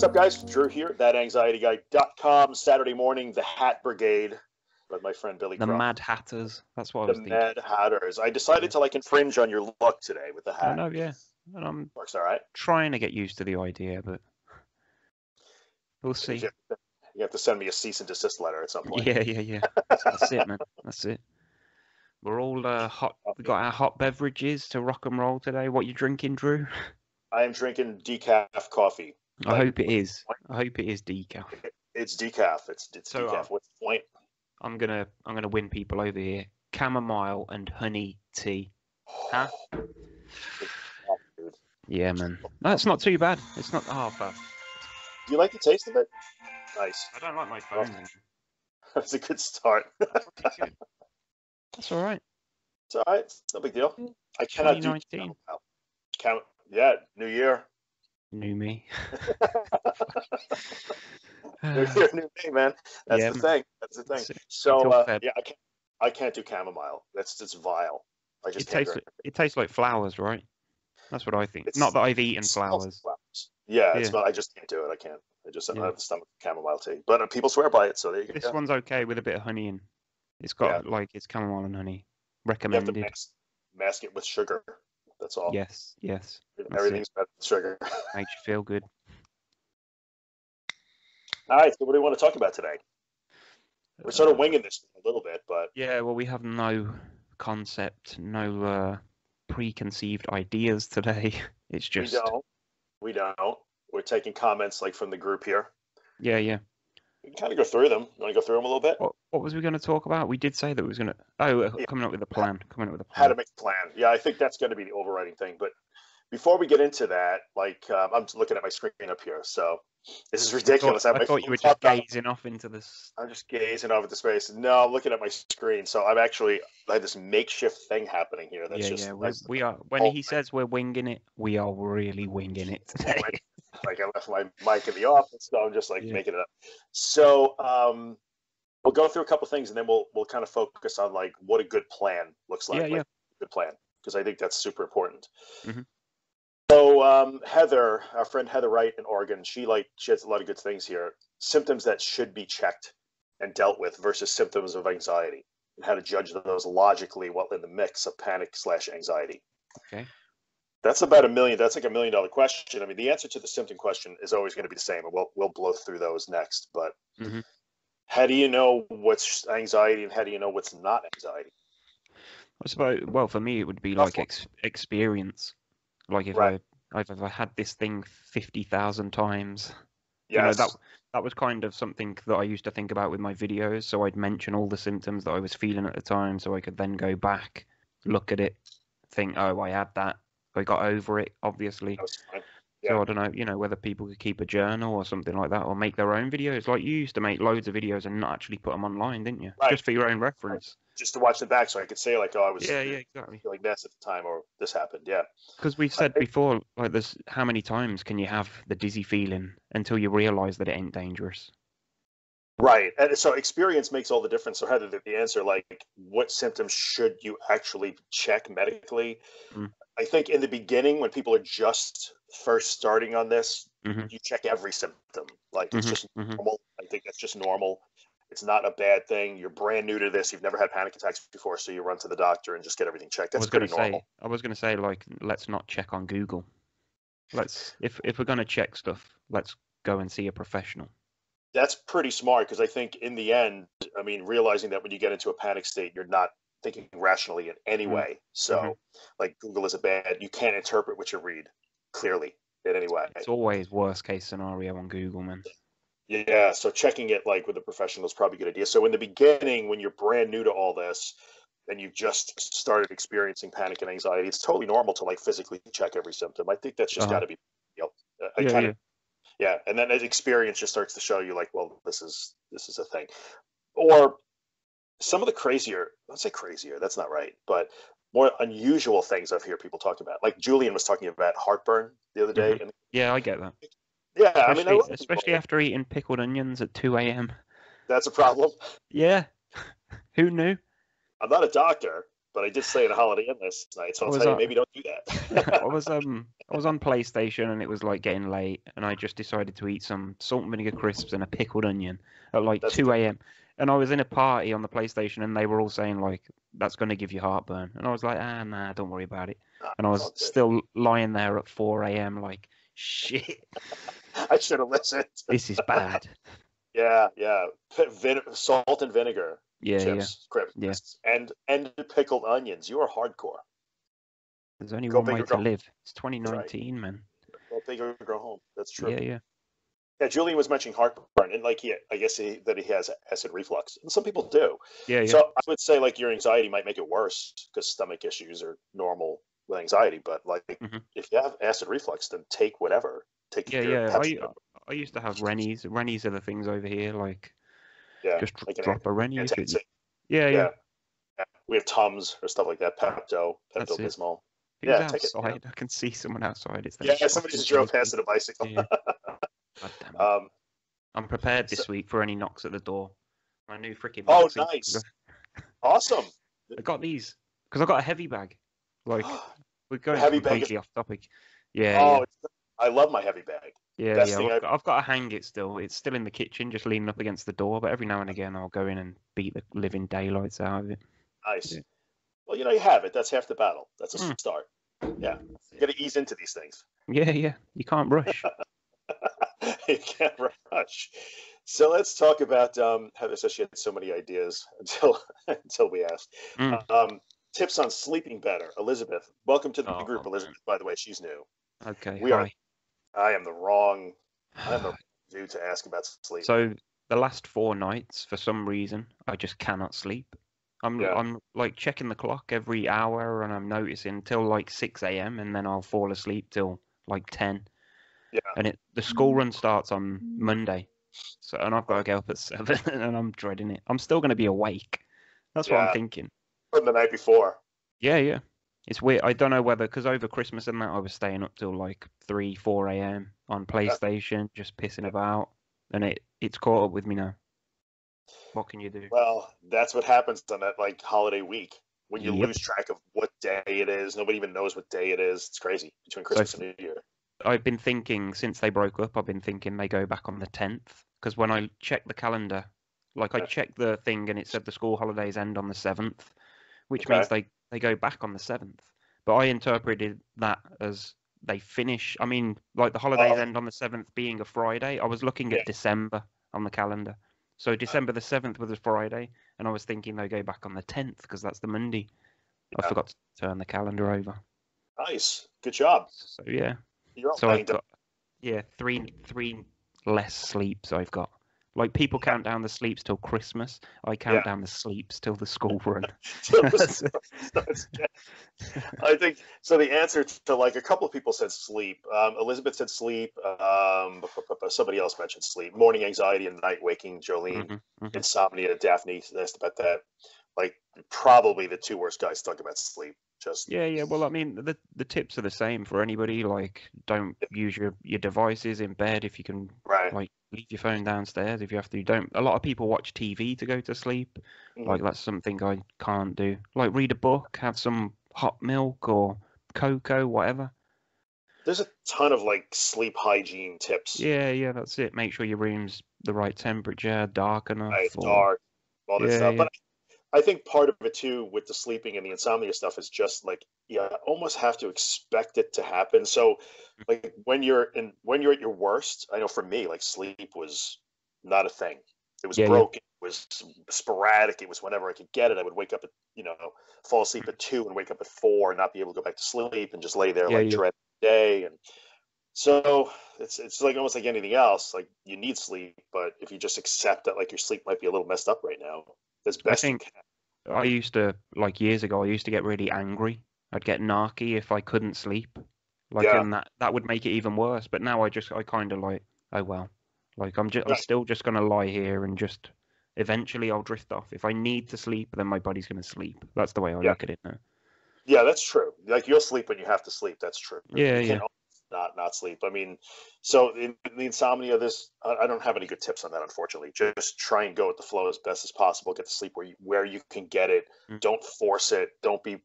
what's up, guys? Drew here, thatanxietyguy.com. Saturday morning, the Hat Brigade with my friend Billy The. Mad Hatters. That's what I the was thinking. Mad Hatters. I decided to like infringe on your luck today with the hat. I know, yeah. And I'm Works all right. trying to get used to the idea, but we'll see. You have, to, you have to send me a cease and desist letter at some point. Yeah, yeah, yeah. That's it, man. That's it. We're all uh, hot. We got our hot beverages to rock and roll today. What you drinking, Drew? I am drinking decaf coffee. I Like, hope it is. I hope it is decaf. It's decaf. It's it's So, uh, decaf. What's the point? I'm gonna I'm gonna win people over here. Chamomile and honey tea. Huh? Yeah, man. That's not too bad. It's not half bad. Do you like the taste of it? Nice. I don't like my phone. That's a good start. That's all right. It's all right. It's no big deal. I cannot do 2019. yeah, New Year. New me. New Year, new me, man. That's Yeah, the man. thing. That's the thing. So uh, yeah, I can't. I can't do chamomile. That's just vile. I just It tastes drink it tastes like flowers, right? That's what I think. It's- Not that I've eaten It flowers. flowers. Yeah, it's Yeah. not. I just can't do it. I can't. I just I don't Yeah. have the stomach for chamomile tea. But uh, people swear by it, so there you go. This go. one's okay with a bit of honey in. It's got like it's chamomile and honey. You have to Recommended. mask, mask it with sugar. That's all. Yes, yes. Everything's better sugar. Makes you feel good. all right. So what do we want to talk about today? We're sort of winging this a little bit, but Yeah, well, we have no concept, no uh, preconceived ideas today. It's just we don't. We don't. We're taking comments like from the group here. yeah, yeah. We can kind of go through them. You want to go through them a little bit? What, what was we going to talk about? We did say that we was going to. Oh, uh, Yeah. coming up with a plan. Coming up with a plan. how to make a plan. Yeah, I think that's going to be the overriding thing. But before we get into that, like um, I'm just looking at my screen up here, so this is I ridiculous. thought, have I thought you were just gazing off into this. I'm just gazing over the space. No, I'm looking at my screen. So I'm actually I have this makeshift thing happening here. That's yeah, just yeah. We, we are. When he thing. says we're winging it, we are really winging it today. Like I left my mic in the office, so I'm just like Yeah. making it up. So um, we'll go through a couple things, and then we'll we'll kind of focus on like what a good plan looks like. Yeah, yeah. Good plan, because I think that's super important. Mhm. So um, Heather, our friend Heather Wright in Oregon, she like she has a lot of good things here. Symptoms that should be checked and dealt with versus symptoms of anxiety, and how to judge those logically while in the mix of panic slash anxiety. Okay. That's about a million. That's like a million dollar question. I mean, the answer to the symptom question is always going to be the same, and we'll we'll blow through those next. But Mhm. how do you know what's anxiety and how do you know what's not anxiety? I suppose. Well, for me, it would be like ex- experience. Like if Right. I, I've ever had this thing fifty thousand times. Yes. You know, that that was kind of something that I used to think about with my videos. So I'd mention all the symptoms that I was feeling at the time, so I could then go back, look at it, think, oh, I had that. I got over it, obviously. Fine. So I don't know, you know, whether people could keep a journal or something like that, or make their own videos. Like you used to make loads of videos and not actually put them online, didn't you? Right. Just for your own reference. Just to watch the back, so I could say like, oh, I was Yeah, yeah, exactly. feeling this at the time, or this happened. Yeah. Because we've said before, like, there's how many times can you have the dizzy feeling until you realise that it ain't dangerous? Right. And so experience makes all the difference. So Heather, the, the answer, like, what symptoms should you actually check medically? Mm. I think in the beginning, when people are just first starting on this, Mhm. you check every symptom. Like it's Mhm, just mhm. normal. I think that's just normal. It's not a bad thing. You're brand new to this. You've never had panic attacks before, so you run to the doctor and just get everything checked. That's pretty to normal. I was going to say, like, let's not check on Google. Let's, if if we're going to check stuff, let's go and see a professional. That's pretty smart because I think in the end, I mean, realizing that when you get into a panic state, you're not thinking rationally in any Mm. way. So, Mhm. like Google is a bad. You can't interpret what you read clearly in any way. It's always worst case scenario on Google, man. Yeah, so checking it like with a professional is probably a good idea. So in the beginning, when you're brand new to all this and you've just started experiencing panic and anxiety, it's totally normal to like physically check every symptom. I think that's just Uh-huh. got to be, you know, uh, I Yeah, kind yeah. of, yeah. And then as experience just starts to show you like, well, this is this is a thing, or some of the crazier, let's say crazier, that's not right, but more unusual things I've heard people talk about. Like Julian was talking about heartburn the other day, Mhm. and Yeah, I get that. yeah, I mean, I Especially, after eating pickled onions at 2 a.m. that's a problem. Yeah. Who knew? I'm not a doctor, but I did stay at a Holiday Inn last night, so I'll tell you, maybe don't do that. I was um I was on PlayStation and it was like getting late and I just decided to eat some salt and vinegar crisps and a pickled onion at like That's two a.m. And I was in a party on the PlayStation and they were all saying like that's going to give you heartburn and I was like ah nah don't worry about it Ah, and I was still lying there at four a.m. like shit I should have listened. this is bad Yeah, yeah. Vin- salt and vinegar yeah yeah chips, crisps, Yeah. and and pickled onions. You are hardcore. there's only Go one way to go- live it's 2019 man Well, big or go home. That's true. yeah yeah Yeah, Julian was mentioning heartburn, and like he, I guess he, that he has acid reflux, and some people do. yeah yeah So I would say like your anxiety might make it worse because stomach issues are normal with anxiety. But like Mhm. if you have acid reflux, then take whatever. Take yeah yeah I, I used to have Rennies Rennies are the things over here like yeah, just like an drop a Rennie if it- antacid. yeah yeah Yeah. We have Tums or stuff like that. Pepto, Pepto. Bismol. Yeah, take it, yeah. outside? I can see someone outside. It's Yeah, somebody just drove past in a bicycle. Yeah. God damn it. um, I'm prepared this so- week for any knocks at the door. My new freaking. Oh, nice. awesome. I got these because I got a heavy bag. Like we're going heavy bag completely off topic. Yeah, oh, it's, I love my heavy bag. yeah, best yeah. I've, I've got to hang it still. It's still in the kitchen, just leaning up against the door. But every now and again, I'll go in and beat the living daylights out of it. Nice. Yeah. Well, you know, you have it. That's half the battle. That's a Mm. start. Yeah. You got to ease into these things. Yeah, yeah. You can't rush. you can't rush. So let's talk about. Um, Heather says she had so many ideas until until we asked. Mm. Um, tips on sleeping better. Elizabeth, welcome to the Oh, group. man. Elizabeth, by the way, she's new. Okay. We are- I am the wrong. I am the dude to ask about sleep. So the last four nights, for some reason, I just cannot sleep. I'm Yeah. I'm like checking the clock every hour, and I'm noticing till like six a.m. and then I'll fall asleep till like ten. Yeah. And it the school run starts on Monday, so and I've got to get up at seven, and I'm dreading it. I'm still going to be awake. That's what I'm thinking. From the night before. Yeah, yeah. It's weird. I don't know whether because over Christmas and that I was staying up till like three, four a.m. on PlayStation, just pissing about, and it it's caught up with me now. What can you do? Well, that's what happens on that like holiday week when you Yep. lose track of what day it is. Nobody even knows what day it is. It's crazy between Christmas and New Year. I've been thinking since they broke up. I've been thinking they go back on the tenth because when I checked the calendar, like I Yeah. checked the thing and it said the school holidays end on the seventh, which Okay. means they they go back on the seventh. But I interpreted that as they finish. I mean, like the holidays Oh. end on the seventh being a Friday. I was looking Yeah. at December on the calendar. So December the seventh was a Friday, and I was thinking they go back on the tenth because that's the Monday. I forgot to turn the calendar over. Nice, good job. So yeah. So I've got yeah three three less sleeps I've got. Like people count down the sleeps till Christmas. I count Yeah. down the sleeps till the school run. That's- that's good. I think so. The answer to like a couple of people said sleep. Um, Elizabeth said sleep. Um, somebody else mentioned sleep. Morning anxiety and night waking. Jolene, Mhm, mhm. insomnia. Daphne asked about that. Like probably the two worst guys talk about sleep. Just Yeah, yeah. Well, I mean, the the tips are the same for anybody. Like, don't use your your devices in bed if you can. right. Like, leave your phone downstairs if you have to. Don't. A lot of people watch TV to go to sleep. Mhm. Like, that's something I can't do. Like, read a book, have some hot milk or cocoa, whatever. There's a ton of like sleep hygiene tips. Yeah, yeah, that's it. Make sure your room's the right temperature, dark enough. right, or- dark, all that Yeah, stuff. yeah. But I think part of it too with the sleeping and the insomnia stuff is just like you almost have to expect it to happen. So Mm-hmm. like when you're in when you're at your worst, I know for me, like sleep was not a thing. It was Yeah, yeah. broken. It was sporadic. It was whenever I could get it. I would wake up at you know, fall asleep at two and wake up at four and not be able to go back to sleep and just lay there Yeah, like yeah. dread the day and so it's it's like almost like anything else. Like you need sleep, but if you just accept that like your sleep might be a little messed up right now, best think- I used to like years ago. I used to get really angry. I'd get narky if I couldn't sleep. Like, Yeah. and that that would make it even worse. But now I just I kind of like, oh well. Like I'm just I'm still just gonna lie here and just eventually I'll drift off. If I need to sleep, then my body's gonna sleep. That's the way I Yeah. look at it now. Yeah, that's true. Like you'll sleep when you have to sleep. That's true. Yeah, you can't, not not sleep. I mean, so in, the insomnia, this I, I don't have any good tips on that, unfortunately. Just try and go with the flow as best as possible. Get the sleep where you where you can get it. Mm. Don't force it. Don't be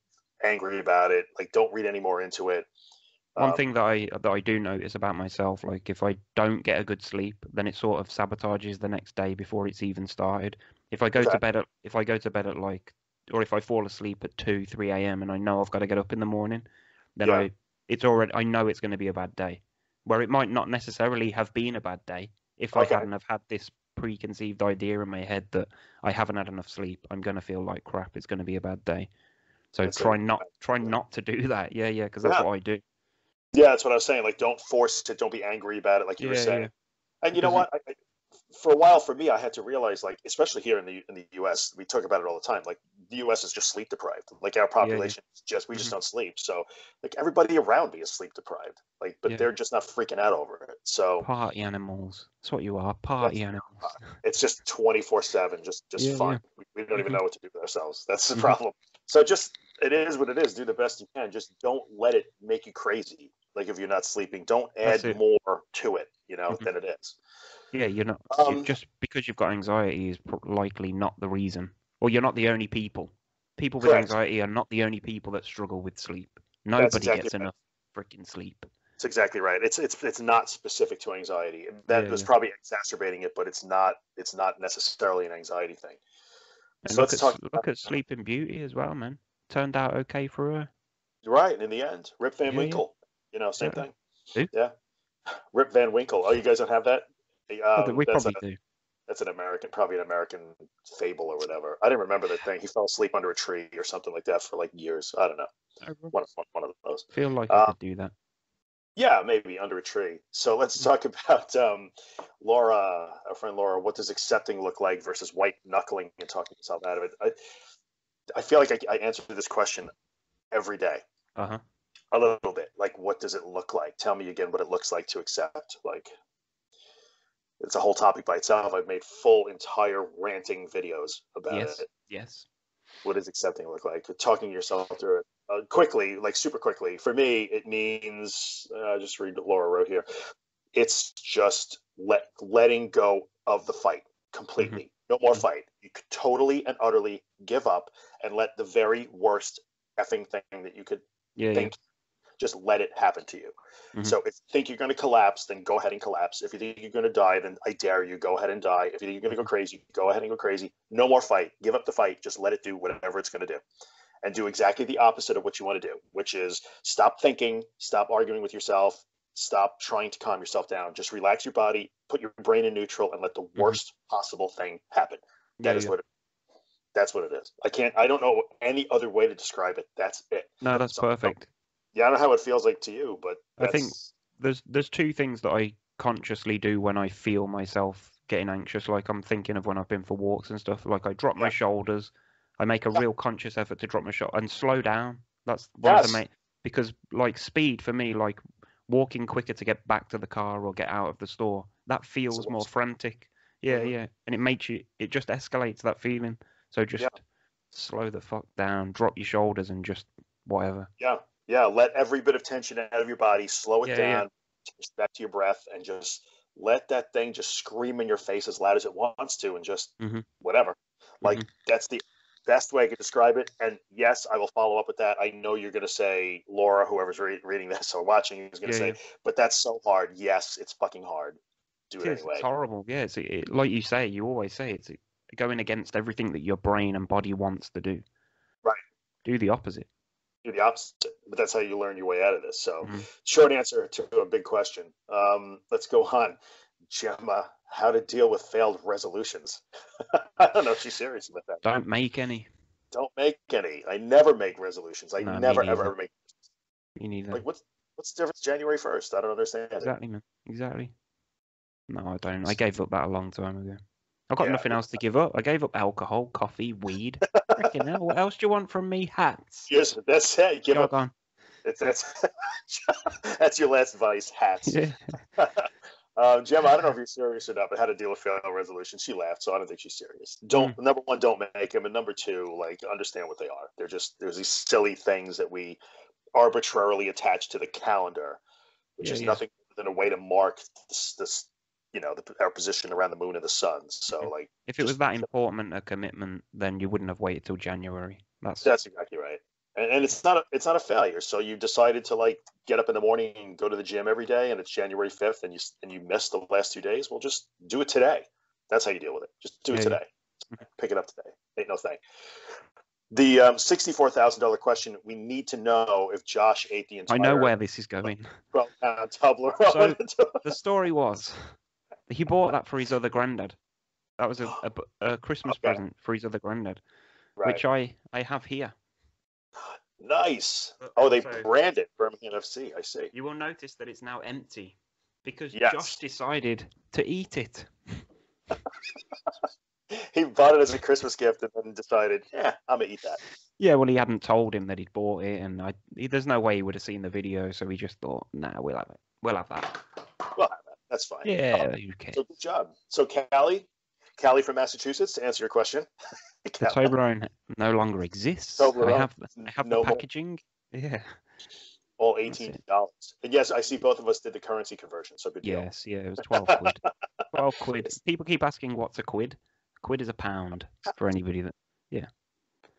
angry about it. Like don't read any more into it. One Um, thing that I that I do notice about myself, like if I don't get a good sleep, then it sort of sabotages the next day before it's even started. If I go Okay. to bed at if I go to bed at like or if I fall asleep at two, three a.m. and I know I've got to get up in the morning, then Yeah. I it's already I know it's going to be a bad day. Where it might not necessarily have been a bad day if I hadn't have had this preconceived idea in my head that I haven't had enough sleep. I'm going to feel like crap. It's going to be a bad day. So That's try it. not try not to do that. Yeah, yeah, because that's Yeah. what I do. Yeah, that's what I was saying. Like, don't force it. Don't be angry about it, like you were saying. yeah. And you know what? I, I, for a while, for me, I had to realize, like, especially here in the in the U.S., we talk about it all the time. Like, the U.S. is just sleep deprived. Like, our population is just we just Mhm. don't sleep. So, like, everybody around me is sleep deprived. Like, but Yeah. they're just not freaking out over it. So Party animals. That's what you are. Party animals. it's just twenty four seven, just just Yeah, fun. We, we don't even Mhm. know what to do with ourselves. That's the Mhm. problem. So just it is what it is. Do the best you can. Just don't let it make you crazy. Like if you're not sleeping, don't add more to it. You know Mhm. than it is. Yeah, you're not Um, just because you've got anxiety is likely not the reason, or you're not the only people. People with Correct. anxiety are not the only people that struggle with sleep. Nobody exactly gets right. enough freaking sleep. That's exactly right. It's it's it's not specific to anxiety. That Yeah, was yeah. probably exacerbating it, but it's not it's not necessarily an anxiety thing. And So look let's at talk look at Sleeping Beauty as well, man. Turned out okay for her. Right. In the end, Rip Van Yeah. Winkle. You know, same thing. Who? Yeah. Rip Van Winkle. Oh, you guys don't have that? Oh, Um, we probably a- do. that's an American, probably an American fable or whatever. I didn't remember the thing. He fell asleep under a tree or something like that for like years. I don't know. I One of, one of those. feel like I Uh, could do that. Yeah, maybe under a tree. So let's talk about um, Laura, our friend Laura. What does accepting look like versus white knuckling and talking yourself out of it? I, I feel like I, I answer this question every day, Uh huh. a little bit. Like, what does it look like? Tell me again what it looks like to accept. Like, it's a whole topic by itself. I've made full, entire ranting videos about Yes. it. Yes. what does accepting look like? Talking yourself through it uh, quickly, like super quickly. For me, it means uh, just read what Laura wrote here. It's just let letting go of the fight completely. No more Mhm. fight. You could totally and utterly give up and let the very worst effing thing that you could Yeah. yeah. Just let it happen to you. Mhm. So if you think you're going to collapse, then go ahead and collapse. If you think you're going to die, then I dare you, go ahead and die. If you think you're going to go crazy, go ahead and go crazy. No more fight. Give up the fight. Just let it do whatever it's going to do. And do exactly the opposite of what you want to do, which is stop thinking, stop arguing with yourself, stop trying to calm yourself down. Just relax your body, put your brain in neutral, and let the worst possible thing happen. That Yeah, is yeah. what it, that's what it is. I can't I don't know any other way to describe it. That's it. No, that's So- perfect. Yeah, I don't know how it feels like to you, but I think- there's there's two things that I consciously do when I feel myself getting anxious. Like I'm thinking of when I've been for walks and stuff. Like I drop my shoulders. I make a Yeah. real conscious effort to drop my shot and slow down. That's one of Yes. the main because like speed for me, like walking quicker to get back to the car or get out of the store, that feels more frantic. Yeah, Mhm. yeah, and it makes you. It just escalates that feeling. So just slow the fuck down, drop your shoulders, and just whatever. Yeah, yeah. Let every bit of tension out of your body. Slow it Yeah, yeah. down. Just back to your breath, and just let that thing just scream in your face as loud as it wants to, and just Mhm. whatever. Like Mhm. that's the best way I could describe it. And yes, I will follow up with that. I know you're going to say Laura, whoever's re- reading this or watching, is going to Yeah, say, but that's so hard. Yes, it's fucking hard. Do it anyway. It's horrible. Yeah, it's it, like you say. You always say it's going against everything that your brain and body wants to do. Right. Do the opposite. Do the opposite. But that's how you learn your way out of this. So, Mhm. short answer to a big question. Um, let's go on. Gemma, how to deal with failed resolutions. I don't know if she's serious about that. Don't make any. Don't make any. I never make resolutions. I No, never ever, ever make. You need Like what's what's the difference? January first. I don't understand. it. exactly, man. Exactly. No, I don't. I gave up that a long time ago. I've got Yeah. nothing else to give up. I gave up alcohol, coffee, weed. Freaking hell, what else do you want from me? Hats. Yes, that's it. Give Jog up. on. It's, that's that's your last advice. Hats. Yeah. um, Gemma, I don't know if you're serious or not, but how to deal with failed resolutions. She laughed, so I don't think she's serious. Don't number one, don't make them, and number two, like understand what they are. They're just there's these silly things that we arbitrarily attach to the calendar which Yeah, is yeah. nothing more than a way to mark this, this you know, the, our position around the moon and the sun. So like If it was just- that important a commitment, then you wouldn't have waited till January. That's that's exactly right. And, and it's not a, it's not a failure. So you decided to like get up in the morning and go to the gym every day, and it's January fifth, and you and you missed the last two days. Well, just do it today. That's how you deal with it. Just do it Yeah, today. Pick it up today. Ain't no thing. The um, sixty-four thousand dollar question. We need to know if Josh ate the entire. I know where this is going. twelve pound Toblerone. The story was he bought that for his other granddad. That was a a Christmas Okay. present for his other granddad, right. which I I have here. Nice. Uh, oh, they also- branded Birmingham FC. I see. You will notice that it's now empty because Yes. Josh decided to eat it. He bought it as a Christmas gift and then decided, yeah, I'm gonna eat that. Yeah, well, he hadn't told him that he'd bought it, and I, he, there's no way he would have seen the video, so he just thought, "Nah, we'll have it. We'll have that." Well, that's fine. Yeah, Oh, who cares? so good job. So Callie, Callie from Massachusetts, to answer your question. The Toblerone no longer exists. I Toblerone, have, the- I have no the more. packaging. Yeah. all eighteen dollars. And yes, I see both of us did the currency conversion. So good deal. Yes. Yeah. It was twelve quid. Twelve quid. People keep asking what's a quid. A quid is a pound for anybody that. Yeah.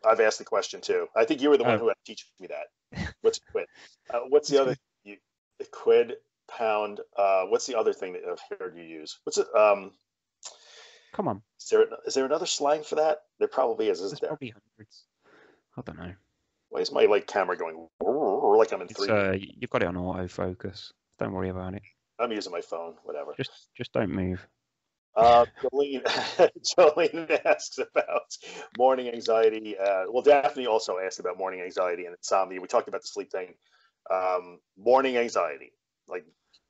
I've asked the question too. I think you were the one Oh. who had to teach me that. What's a quid? Uh, what's the other? You, the quid, pound. Uh, what's the other thing that I've heard you use? What's it? Um, Come on. is there is there another slang for that? There probably is, There's isn't there? probably hundreds. I don't know. Why is my like camera going like I'm in It's three? uh, you've got it on autofocus. Don't worry about it. I'm using my phone. Whatever. Just just don't move. Uh, Jolene, Jolene asks about morning anxiety. Uh, well, Daphne also asked about morning anxiety and insomnia. We talked about the sleep thing. Um, morning anxiety, like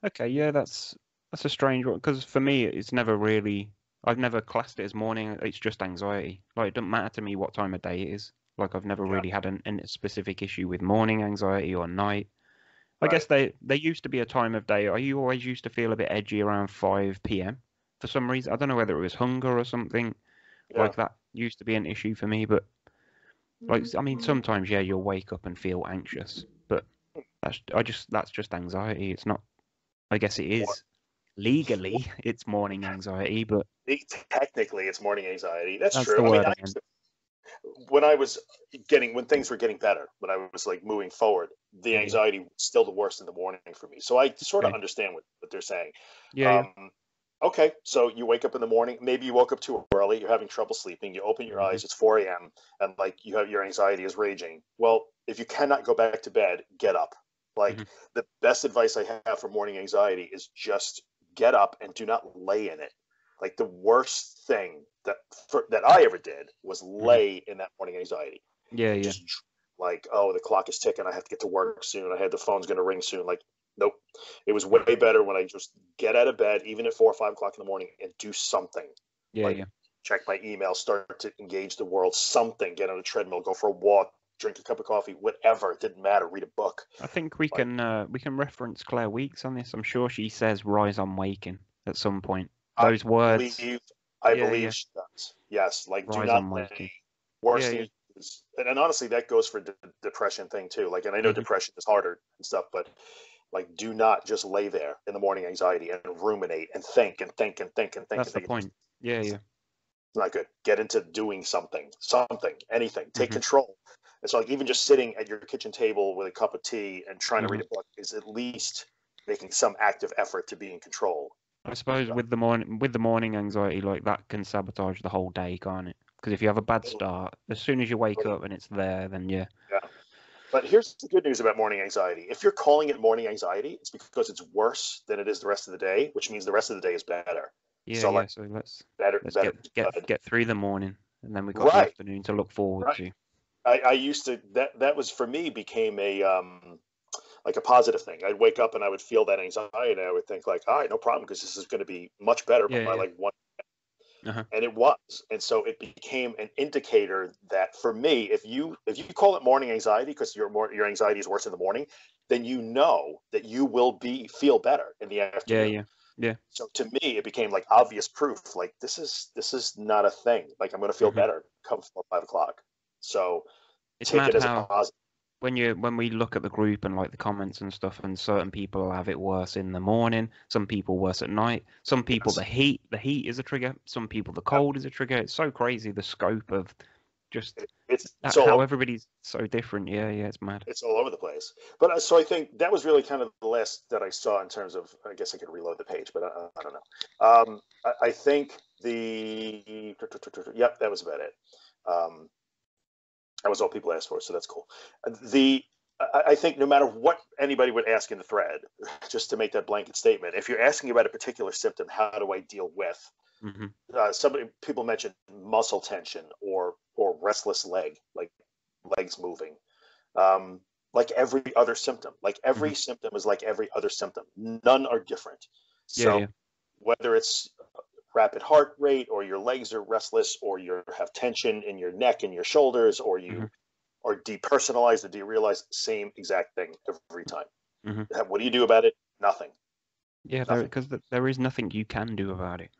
Okay, yeah, that's that's a strange one because for me, it's never really. I've never classed it as morning. It's just anxiety. Like it doesn't matter to me what time of day it is. Like I've never Yeah. really had an, an specific issue with morning anxiety or night. I Right. guess they there used to be a time of day. I you always used to feel a bit edgy around five p.m. for some reason. I don't know whether it was hunger or something. yeah, Like that used to be an issue for me, but like I Mm-hmm. mean, sometimes yeah, you'll wake up and feel anxious, but that's I just that's just anxiety. It's not. I guess it is legally it's morning anxiety, but technically it's morning anxiety. That's, That's true. I mean, I to- when I was getting when things were getting better, when I was like moving forward, the Mhm. anxiety was still the worst in the morning for me. So I sort of Okay. understand what, what they're saying. yeah, Um, okay, so you wake up in the morning. Maybe you woke up too early. You're having trouble sleeping. You open your eyes. It's 4 a.m. and like you have your anxiety is raging. Well, if you cannot go back to bed, get up. Like Mhm. the best advice I have for morning anxiety is just get up and do not lay in it. Like the worst thing that for, that I ever did was lay in that morning anxiety yeah, yeah. just like oh the clock is ticking i have to get to work soon i had the phone's going to ring soon like nope it was way better when i just get out of bed even at four or five o'clock in the morning and do something Yeah, like- yeah. check my email start to engage the world something get on a treadmill go for a walk drink a cup of coffee whatever it didn't matter read a book I think we like- can uh, we can reference Claire Weekes on this. I'm sure she says "rise on waking" at some point. I Those words. believe i Yeah, believe yeah. she does yes like do Rise not on waking. worst Yeah, is and, and honestly that goes for the depression thing too like and i know Mhm. depression is harder and stuff but like do not just lay there in the morning anxiety and ruminate and think and think and think and think That's and the think. point. Yeah, yeah. It's not good. Get into doing something, something, anything. Take Mhm. control. It's like even just sitting at your kitchen table with a cup of tea and trying to read Mm-hmm. a book is at least making some active effort to be in control. I suppose with the morning with the morning anxiety like that can sabotage the whole day, can't it? Because if you have a bad start, as soon as you wake up and it's there, then yeah, Yeah. But here's the good news about morning anxiety. If you're calling it morning anxiety, it's because it's worse than it is the rest of the day, which means the rest of the day is better. yeah, So, yeah. like, So let's Better, let's better. get get get through the morning, and then we've got Right. the afternoon to look forward Right. to. I, I used to that that was for me became a um like a positive thing. I'd wake up and I would feel that anxiety and I would think like, all right, no problem because this is going to be much better Yeah, by yeah. like one. Uh-huh. And it was, and so it became an indicator that for me, if you if you call it morning anxiety because your more your anxiety is worse in the morning, then you know that you will be feel better in the Yeah, afternoon. yeah. So to me, it became like obvious proof. Like this is this is not a thing. Like I'm going to feel Mhm. better come four five o'clock. So It's take mad it how when you when we look at the group and like the comments and stuff, and certain people have it worse in the morning, some people worse at night, some people Yes. the heat the heat is a trigger, some people the cold is a trigger. It's so crazy the scope of just It's all how everybody's so different. Yeah, yeah, it's mad. it's all over the place. But uh, so I think that was really kind of the last that I saw in terms of. I guess I could reload the page, but I, I don't know. Um, I, I think the yep, that was about it. Um, that was all people asked for, so that's cool. The I, I think no matter what anybody would ask in the thread, just to make that blanket statement, if you're asking about a particular symptom, how do I deal with? hmm uh, somebody people mentioned muscle tension or or restless leg, like legs moving. Um, like every other symptom, like every symptom is like every other symptom. None are different. Yeah, So yeah. whether it's rapid heart rate or your legs are restless or you have tension in your neck and your shoulders or you Mhm. are depersonalized or derealized, same exact thing every time. Mhm. Uh, What do you do about it? Nothing. Yeah, because there is nothing you can do about it.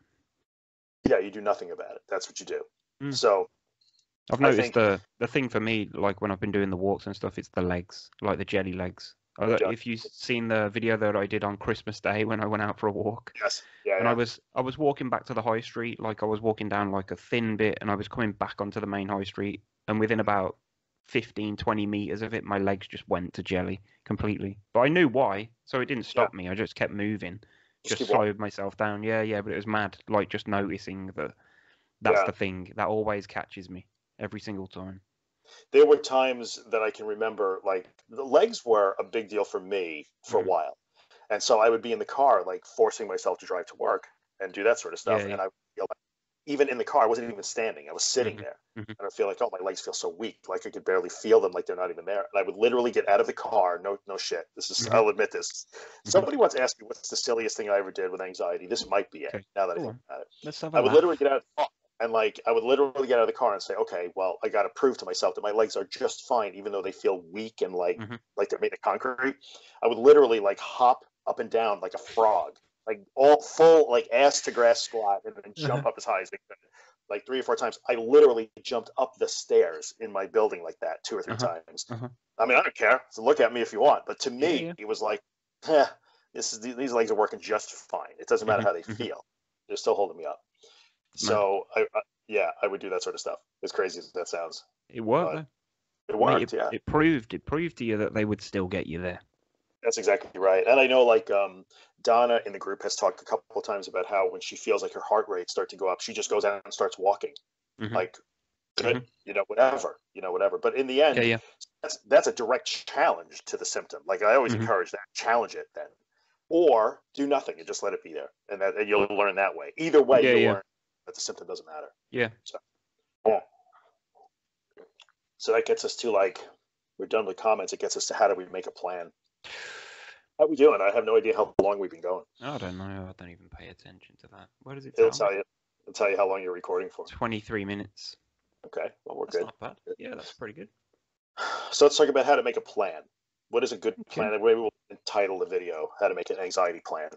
Yeah, you do nothing about it. That's what you do. Mm. So I've noticed think- the the thing for me, like when I've been doing the walks and stuff, it's the legs, like the jelly legs. Yeah. If you've seen the video that I did on Christmas Day when I went out for a walk, yes, yeah, and yeah. I was I was walking back to the high street, like I was walking down like a thin bit, and I was coming back onto the main high street, and within about 15, 20 meters of it, my legs just went to jelly completely. But I knew why, so it didn't stop me. I just kept moving, Just just slowed myself down. Yeah, yeah, but it was mad, like just noticing that that's the thing that always catches me every single time. There were times that I can remember, like the legs were a big deal for me for Mhm. a while, and so I would be in the car, like forcing myself to drive to work and do that sort of stuff, Yeah, yeah. and I feel like, even in the car, I wasn't even standing; I was sitting Mhm, there, mhm. and I feel like, oh, my legs feel so weak, like I could barely feel them, like they're not even there, and I would literally get out of the car, no, no shit. This is, Mhm. I'll admit this. Mhm. Somebody once asked me, "What's the silliest thing I ever did with anxiety?" This might be it. Okay, Now that I think about it. Let's have I would laugh. literally get out of the car and like I would literally get out of the car and say, okay, well, I got to prove to myself that my legs are just fine, even though they feel weak and like Mhm. like they're made of concrete. I would literally like hop up and down like a frog, like all full like ass to grass squat and then jump up as high as they could. Like three or four times, I literally jumped up the stairs in my building like that two or 3 Uh-huh. times. Uh-huh. I mean, I don't care. So look at me if you want, but to me, yeah. it was like, eh, this is these legs are working just fine. It doesn't matter Mhm, how they mhm. feel; they're still holding me up. So I, I yeah, I would do that sort of stuff. As crazy as that sounds, It worked. It worked. it, yeah, it proved it proved to you that they would still get you there. that's exactly right. And I know like um, Donna in the group has talked a couple of times about how when she feels like her heart rate start to go up, she just goes out and starts walking, Mhm. like good, you know, whatever, you know, whatever. But in the end, Yeah, yeah. that's that's a direct challenge to the symptom. Like I always Mhm. encourage that. Challenge it then, or do nothing and just let it be there, and that and you'll learn that way. Either way, Yeah, you'll yeah. learn that the symptom doesn't matter. Yeah. So, yeah. So that gets us to like we're done with comments. It gets us to how do we make a plan? How we doing? I have no idea how long we've been going. I don't know. I don't even pay attention to that. What does it It'll tell tell you. It'll tell you how long you're recording for. Twenty-three minutes. Okay, well we're That's good. not bad. Yeah, that's pretty good. So let's talk about how to make a plan. What is a good Okay. plan? Maybe we'll entitle the video "How to Make an Anxiety Plan."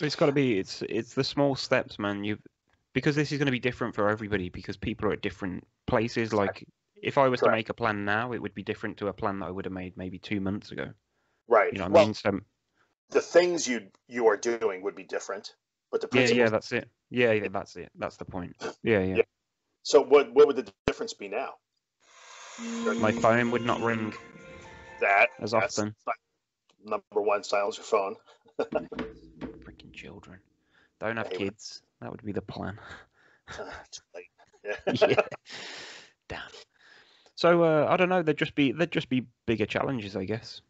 It's got to be. It's it's the small steps, man. You because this is going to be different for everybody because people are at different places. Like if I was to make a plan now, it would be different to a plan that I would have made maybe two months ago. Right. You know what well, I mean? So the things you you are doing would be different, but the yeah, principles. yeah, that's it. Yeah, yeah, that's it. That's the point. Yeah, yeah. Yeah. So what what would the difference be now? My phone would not ring That as often. number one, silence your phone. Freaking children. Don't have kids. That would be the plan. Yeah. yeah. Damn. So uh, I don't know. There'd just be there'd just be bigger challenges, I guess.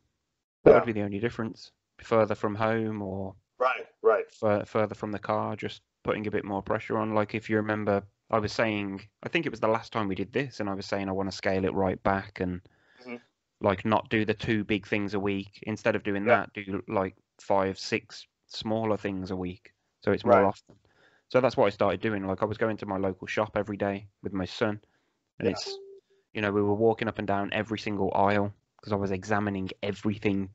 That Yeah. would be the only difference. Further from home or Right. Right. fur- further from the car, just putting a bit more pressure on. Like if you remember, I was saying, I think it was the last time we did this, and I was saying I want to scale it right back and Mhm. like not do the two big things a week. Instead of doing Yeah. that, do like five, six smaller things a week, so it's more Right. often. So that's what I started doing. Like I was going to my local shop every day with my son, and Yeah. it's, you know, we were walking up and down every single aisle because I was examining everything.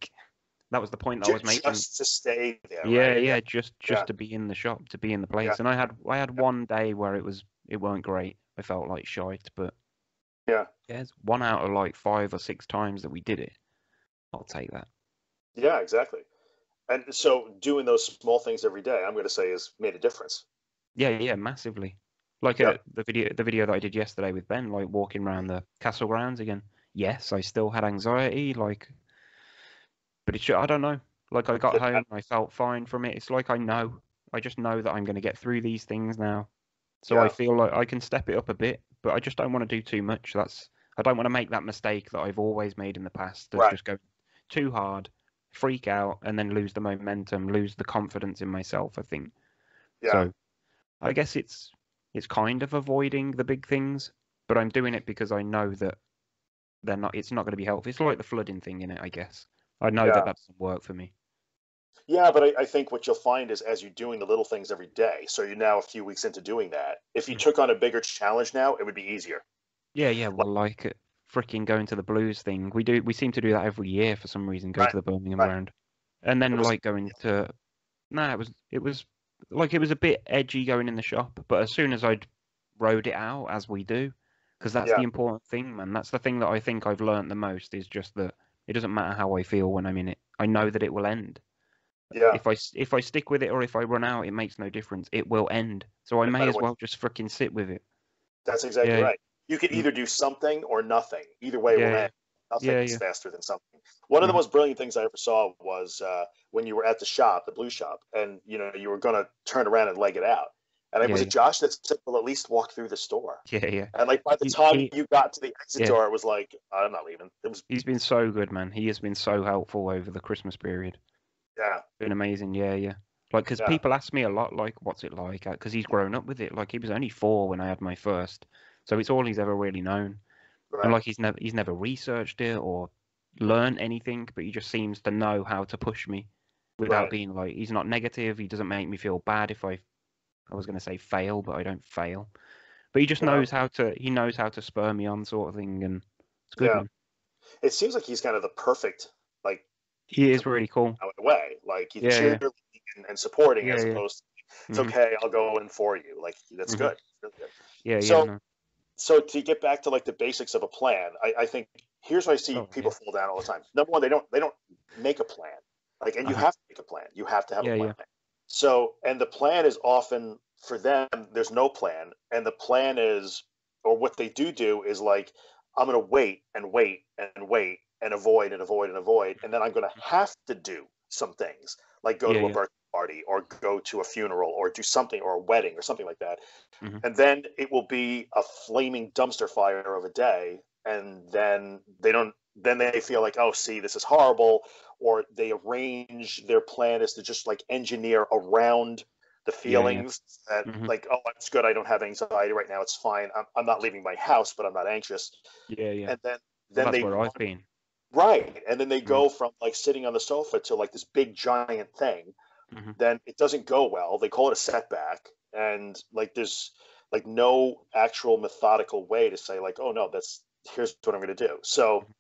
That was the point that I was making. Just to stay there. Yeah, right? yeah, just just Yeah. to be in the shop, to be in the place. Yeah. And I had I had one day where it was it weren't great. I felt like shite, but Yeah. Yeah, it's one out of like five or six times that we did it. I'll take that. Yeah, exactly. And so doing those small things every day, I'm going to say, has made a difference. Yeah, yeah, massively. Like Yeah. uh, the video, the video that I did yesterday with Ben, like walking around the castle grounds again. Yes, I still had anxiety, like, but it's I don't know. Like I got home, I felt fine from it. It's like I know, I just know that I'm going to get through these things now. So I feel like I can step it up a bit, but I just don't want to do too much. That's I don't want to make that mistake that I've always made in the past of Right. just go too hard, freak out, and then lose the momentum, lose the confidence in myself. I think. Yeah. So I guess it's it's kind of avoiding the big things, but I'm doing it because I know that they're not. It's not going to be helpful. It's like the flooding thing in it. I guess I know Yeah. that that doesn't work for me. Yeah, but I, I think what you'll find is as you're doing the little things every day, so you're now a few weeks into doing that. If you Mhm. took on a bigger challenge now, it would be easier. Yeah, yeah. Well, like it, freaking going to the Blues thing. We do. We seem to do that every year for some reason. Go Right, to the Birmingham right. round, and then was- like going to. Nah, it was it was like it was a bit edgy going in the shop, but as soon as I'd rode it out as we do, because that's Yeah. the important thing, man. That's the thing that I think I've learned the most is just that it doesn't matter how I feel when I'm in it. I know that it will end. Yeah, If I s- if I stick with it or if I run out, it makes no difference. It will end. So I No may as well just freaking sit with it. that's exactly Yeah. right. You could Mm. either do something or nothing. Either way Yeah, will yeah. End. Nothing Yeah, is yeah. faster than something. One of the Mhm. most brilliant things I ever saw was uh, when you were at the shop, the blue shop, and you know you were going to turn around and leg it out. And it was yeah. Josh that said, "Well, at least walk through the store." Yeah, yeah. And like by the He- time he- you got to the exit door, it was like, "I'm not leaving." It was He's been so good, man. He has been so helpful over the Christmas period. yeah, Been amazing. Yeah, yeah. Like, because people ask me a lot, like, what's it like? Because he's grown up with it. Like, he was only four when I had my first, so it's all he's ever really known. Right. And like, he's never he's never researched it or learned anything, but he just seems to know how to push me without Right. being like he's not negative. He doesn't make me feel bad if I I was gonna say fail, but I don't fail. But he just Yeah. knows how to he knows how to spur me on, sort of thing, and it's good. Yeah. Man. it seems like he's kind of the perfect like He is really cool. way. Like he's Yeah, yeah. cheerleading and, and supporting as Yeah, yeah. opposed to it's Mhm. okay, I'll go in for you. Like that's Mhm. good. Really good. Yeah, yeah. So- no. So to get back to like the basics of a plan, I, I think here's where I see Oh, people fall down all the time. Number one, they don't they don't make a plan. Like and you Uh-huh. have to make a plan. You have to have Yeah, a yeah. plan. So and the plan is often for them, there's no plan. And the plan is or what they do do is like, I'm gonna wait and wait and wait and avoid and avoid and avoid, and then I'm gonna have to do some things, like go Yeah, to a yeah. birthday party or go to a funeral or do something or a wedding or something like that. Mhm. And then it will be a flaming dumpster fire of a day, and then they don't then they feel like, oh, see, this is horrible, or they arrange their plan is to just like engineer around the Yeah, yeah. feelings that Mhm. like oh it's good i don't have anxiety right now it's fine i'm, I'm not leaving my house but i'm not anxious Yeah, yeah. and then then that's they where I've been. right and then they go from like sitting on the sofa to like this big giant thing Mhm. then it doesn't go well. They call it a setback. And like there's like no actual methodical way to say like oh no that's here's what i'm going to do. So Mhm.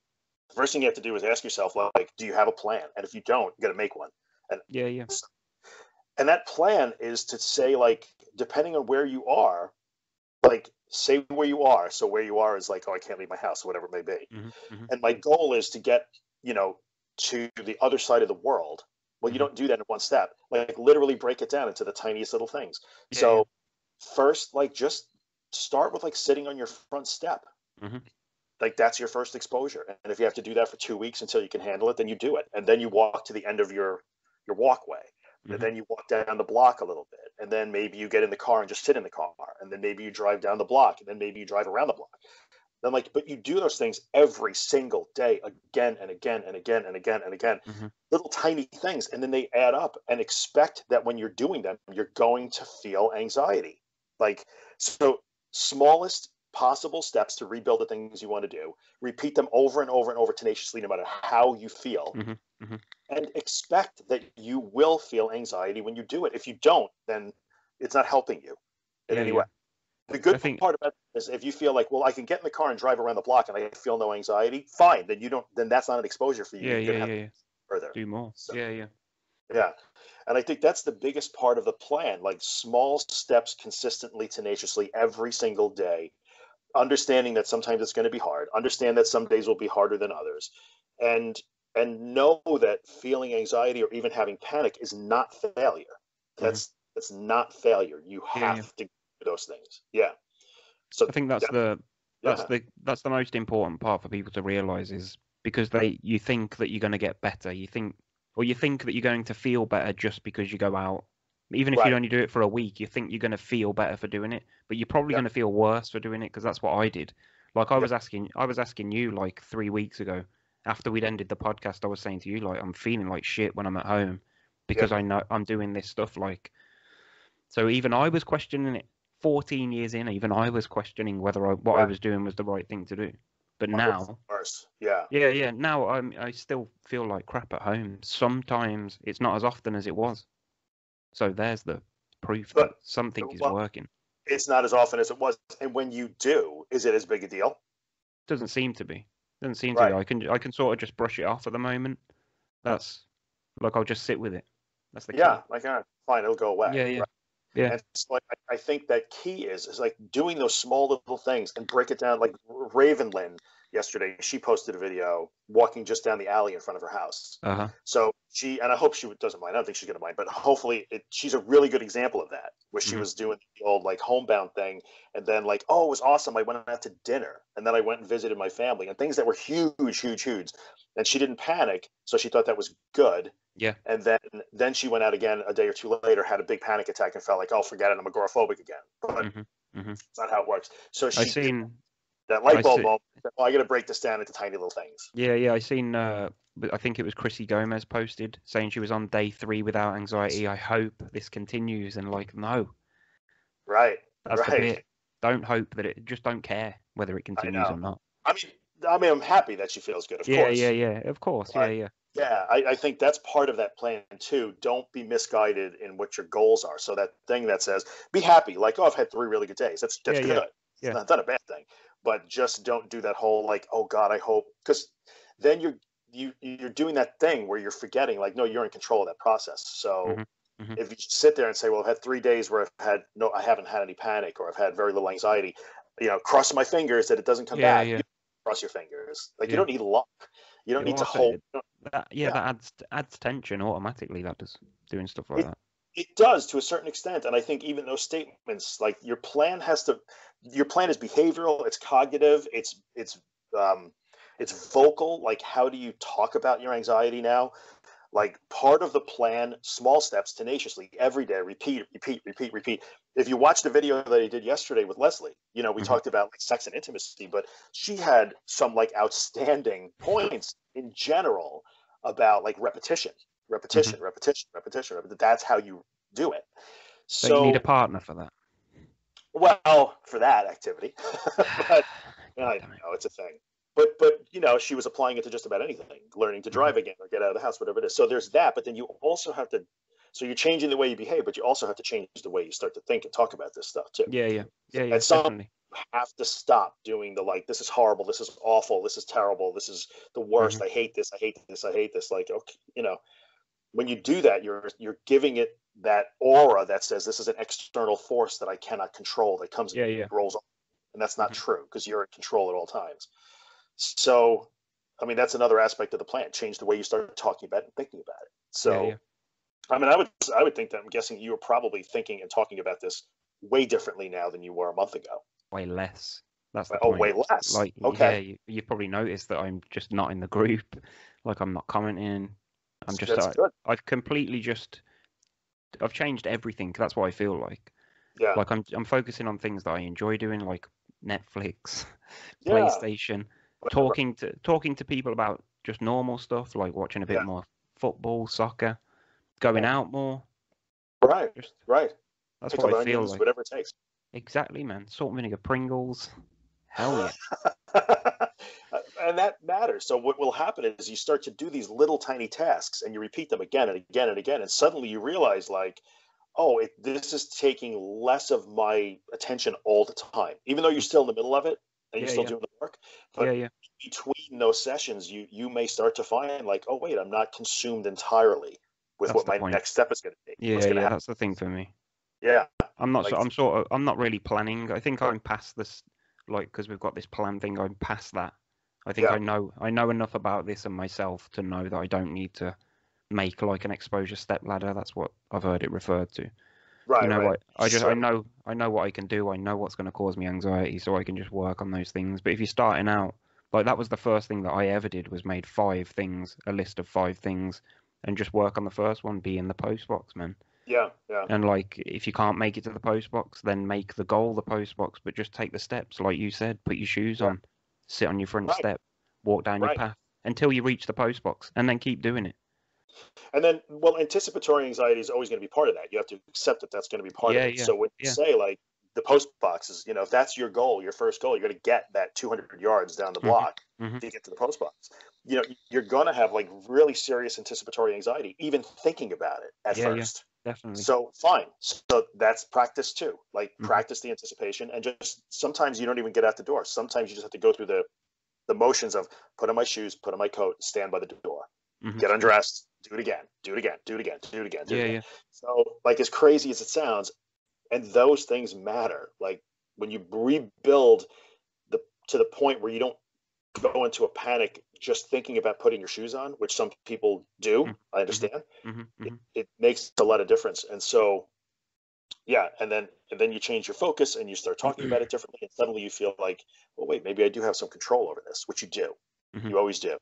the first thing you have to do is ask yourself like do you have a plan? And if you don't you got to make one. And Yeah, yeah. and that plan is to say like depending on where you are like say where you are. So where you are is like oh i can't leave my house or whatever it may be. Hmm hmm and my goal is to get you know to the other side of the world well you don't do that in one step. Like literally break it down into the tiniest little things. Yeah, so first like just start with like sitting on your front step. Mhm. like that's your first exposure. And if you have to do that for two weeks until you can handle it then you do it. And then you walk to the end of your your walkway. Mhm. and then you walk down the block a little bit. And then maybe you get in the car and just sit in the car. And then maybe you drive down the block. And then maybe you drive around the block then like but you do those things every single day again and again and again and again and again. Mhm. little tiny things. And then they add up and expect that when you're doing them you're going to feel anxiety. Like so smallest possible steps to rebuild the things you want to do repeat them over and over and over tenaciously no matter how you feel. Mhm, mhm. and expect that you will feel anxiety when you do it. If you don't then it's not helping you in Yeah, any yeah. The good think- part about it is if you feel like well i can get in the car and drive around the block and i feel no anxiety fine then you don't then that's not an exposure for you Yeah, You're yeah, yeah, yeah. further Do more. So- Yeah, yeah. yeah. And I think that's the biggest part of the plan, like small steps consistently, tenaciously every single day. understanding that sometimes it's going to be hard understand that some days will be harder than others and and know that feeling anxiety or even having panic is not failure that's mm-hmm. that's not failure you have yeah. to do those things yeah so i think that's yeah. the that's yeah. the that's the most important part for people to realize is because they you think that you're going to get better you think or you think that you're going to feel better just because you go out even if right. you only do it for a week, you think you're going to feel better for doing it, but you're probably yeah. going to feel worse for doing it because that's what I did. Like I was asking, I was asking you like three weeks ago after we'd ended the podcast. I was saying to you like I'm feeling like shit when I'm at home because yeah. I know I'm doing this stuff. Like, so even I was questioning it. 14 years in, even I was questioning whether I, what I was doing was the right thing to do. But now, yeah, yeah, yeah. Now I'm, I still feel like crap at home. Sometimes it's not as often as it was. So there's the proof but, that something is working. It's not as often as it was, and when you do, is it as big a deal? Doesn't seem to be. Doesn't seem right. to be. I can I can sort of just brush it off at the moment. That's like I'll just sit with it. That's the key. yeah. Like uh, fine, it'll go away. Yeah, yeah. Right? Yeah. And like I think that key is is like doing those small little things and break it down. Like Ravenlyn yesterday, she posted a video walking just down the alley in front of her house. Uh-huh. So she and I hope she doesn't mind. I don't think she's gonna mind, but hopefully it, she's a really good example of that, where she mm-hmm. was doing the old like homebound thing, and then like, oh, it was awesome. I went out to dinner, and then I went and visited my family, and things that were huge, huge, huge. And she didn't panic, so she thought that was good. Yeah. And then then she went out again a day or two later, had a big panic attack, and felt like, oh, forget it, I'm agoraphobic again. But mm-hmm. Mm-hmm. it's not how it works. So she I seen that light bulb moment. Oh, I got to break this down into tiny little things. Yeah, yeah. I seen. Uh, I think it was Chrissy Gomez posted saying she was on day three without anxiety. I hope this continues. And like, no. Right. That's right. the bit. Don't hope that it. Just don't care whether it continues or not. I mean, I mean, I'm happy that she feels good. Of yeah, course. Yeah, yeah, yeah. Of course. Yeah, yeah. Yeah, I, I, think that's part of that plan too. Don't be misguided in what your goals are. So that thing that says, be happy, like, oh, I've had three really good days. That's that's yeah, good. Yeah. Yeah. Not, not a bad thing but just don't do that whole like oh god i hope because then you're you you're doing that thing where you're forgetting like no you're in control of that process so mm-hmm. Mm-hmm. if you sit there and say well i've had three days where i've had no i haven't had any panic or i've had very little anxiety you know cross my fingers that it doesn't come yeah, back yeah. You cross your fingers like yeah. you don't need luck you don't you need to hold that, yeah, that adds adds tension automatically that does doing stuff like it, that. it does to a certain extent and i think even those statements like your plan has to your plan is behavioral it's cognitive it's it's um, it's vocal like how do you talk about your anxiety now? Like part of the plan small steps tenaciously every day repeat repeat repeat repeat if you watch the video that i did yesterday with leslie you know we mm-hmm. talked about like sex and intimacy but she had some like outstanding points in general about like repetition repetition mm-hmm. repetition repetition that's how you do it so, you need a partner for that well, for that activity, but I know it's a thing. But but you know, she was applying it to just about anything, learning to drive mm-hmm. again or get out of the house, whatever it is. So there's that. But then you also have to. So you're changing the way you behave, but you also have to change the way you start to think and talk about this stuff too. Yeah, yeah, yeah, yeah. And some have to stop doing the like, this is horrible, this is awful, this is terrible, this is the worst. Mm-hmm. I hate this, I hate this, I hate this. Like, okay, you know, when you do that, you're you're giving it that aura that says this is an external force that I cannot control that comes yeah, and yeah. rolls on. And that's not mm-hmm. true because you're in control at all times. So, I mean, that's another aspect of the plan. Change the way you start talking about it and thinking about it. So, yeah, yeah. I mean, I would I would think that I'm guessing you were probably thinking and talking about this way differently now than you were a month ago. Way less. That's the oh, point. way less. Like, okay, yeah, you, you probably noticed that I'm just not in the group. Like, I'm not commenting. I'm just. I, uh, I've completely just I've changed everything. That's what I feel like. Yeah. Like I'm I'm focusing on things that I enjoy doing, like Netflix, yeah. PlayStation, Whatever. talking to talking to people about just normal stuff, like watching a bit yeah. more football, soccer, going out more. Right. Just, right. That's Pick what I feel like. Whatever it takes. Exactly, man. Salt and vinegar Pringles. Hell yeah. and that matters. So what will happen is you start to do these little tiny tasks and you repeat them again and again and again, and suddenly you realize like, oh, it, this is taking less of my attention all the time, even though you're still in the middle of it and you're yeah, still yeah. doing the work. But yeah, yeah. between those sessions, you you may start to find like, oh wait, I'm not consumed entirely with that's what my point. next step is going to be. Yeah, yeah, that's the thing for me. Yeah, I'm not. Like, so, I'm sort of. I'm not really planning. I think I'm past this. like because we've got this plan thing. I'm past that. I think Yeah. I know I know enough about this and myself to know that I don't need to make like an exposure step ladder. That's what I've heard it referred to. Right. you know right. what? I just I know I know what I can do. I know what's going to cause me anxiety, so I can just work on those things. But if you're starting out, like that was the first thing that I ever did was made five things, a list of five things, and just work on the first one, be in the post box, man. Yeah. Yeah. And like if you can't make it to the post box, then make the goal the post box, but just take the steps, like you said. Put your shoes Yeah. on, sit on your front Right. step, walk down Right. your path until you reach the post box, and then keep doing it. And then, well, anticipatory anxiety is always going to be part of that. You have to accept that that's going to be part Yeah, of it. yeah, So when you say like the post boxes, you know, if that's your goal, your first goal, you're going to get that 200 yards down the Mhm, block mhm. to get to the post box. You know, you're going to have like really serious anticipatory anxiety, even thinking about it at Yeah, yeah. first. Definitely. So fine. So that's practice too. Like Mhm. practice the anticipation, and just sometimes you don't even get out the door. Sometimes you just have to go through the the motions of put on my shoes, put on my coat, stand by the door Mhm. get undressed, do it again, do it again, do it again, do it again, do it Yeah, again. yeah. So, like, as crazy as it sounds, and those things matter. Like when you rebuild the to the point where you don't go into a panic just thinking about putting your shoes on, which some people do. Mm, I understand. hmm It, hmm it makes a lot of difference, and so. Yeah, and then and then you change your focus and you start talking about it differently, and suddenly you feel like, well, wait, maybe I do have some control over this, which you do. Mhm. You always do.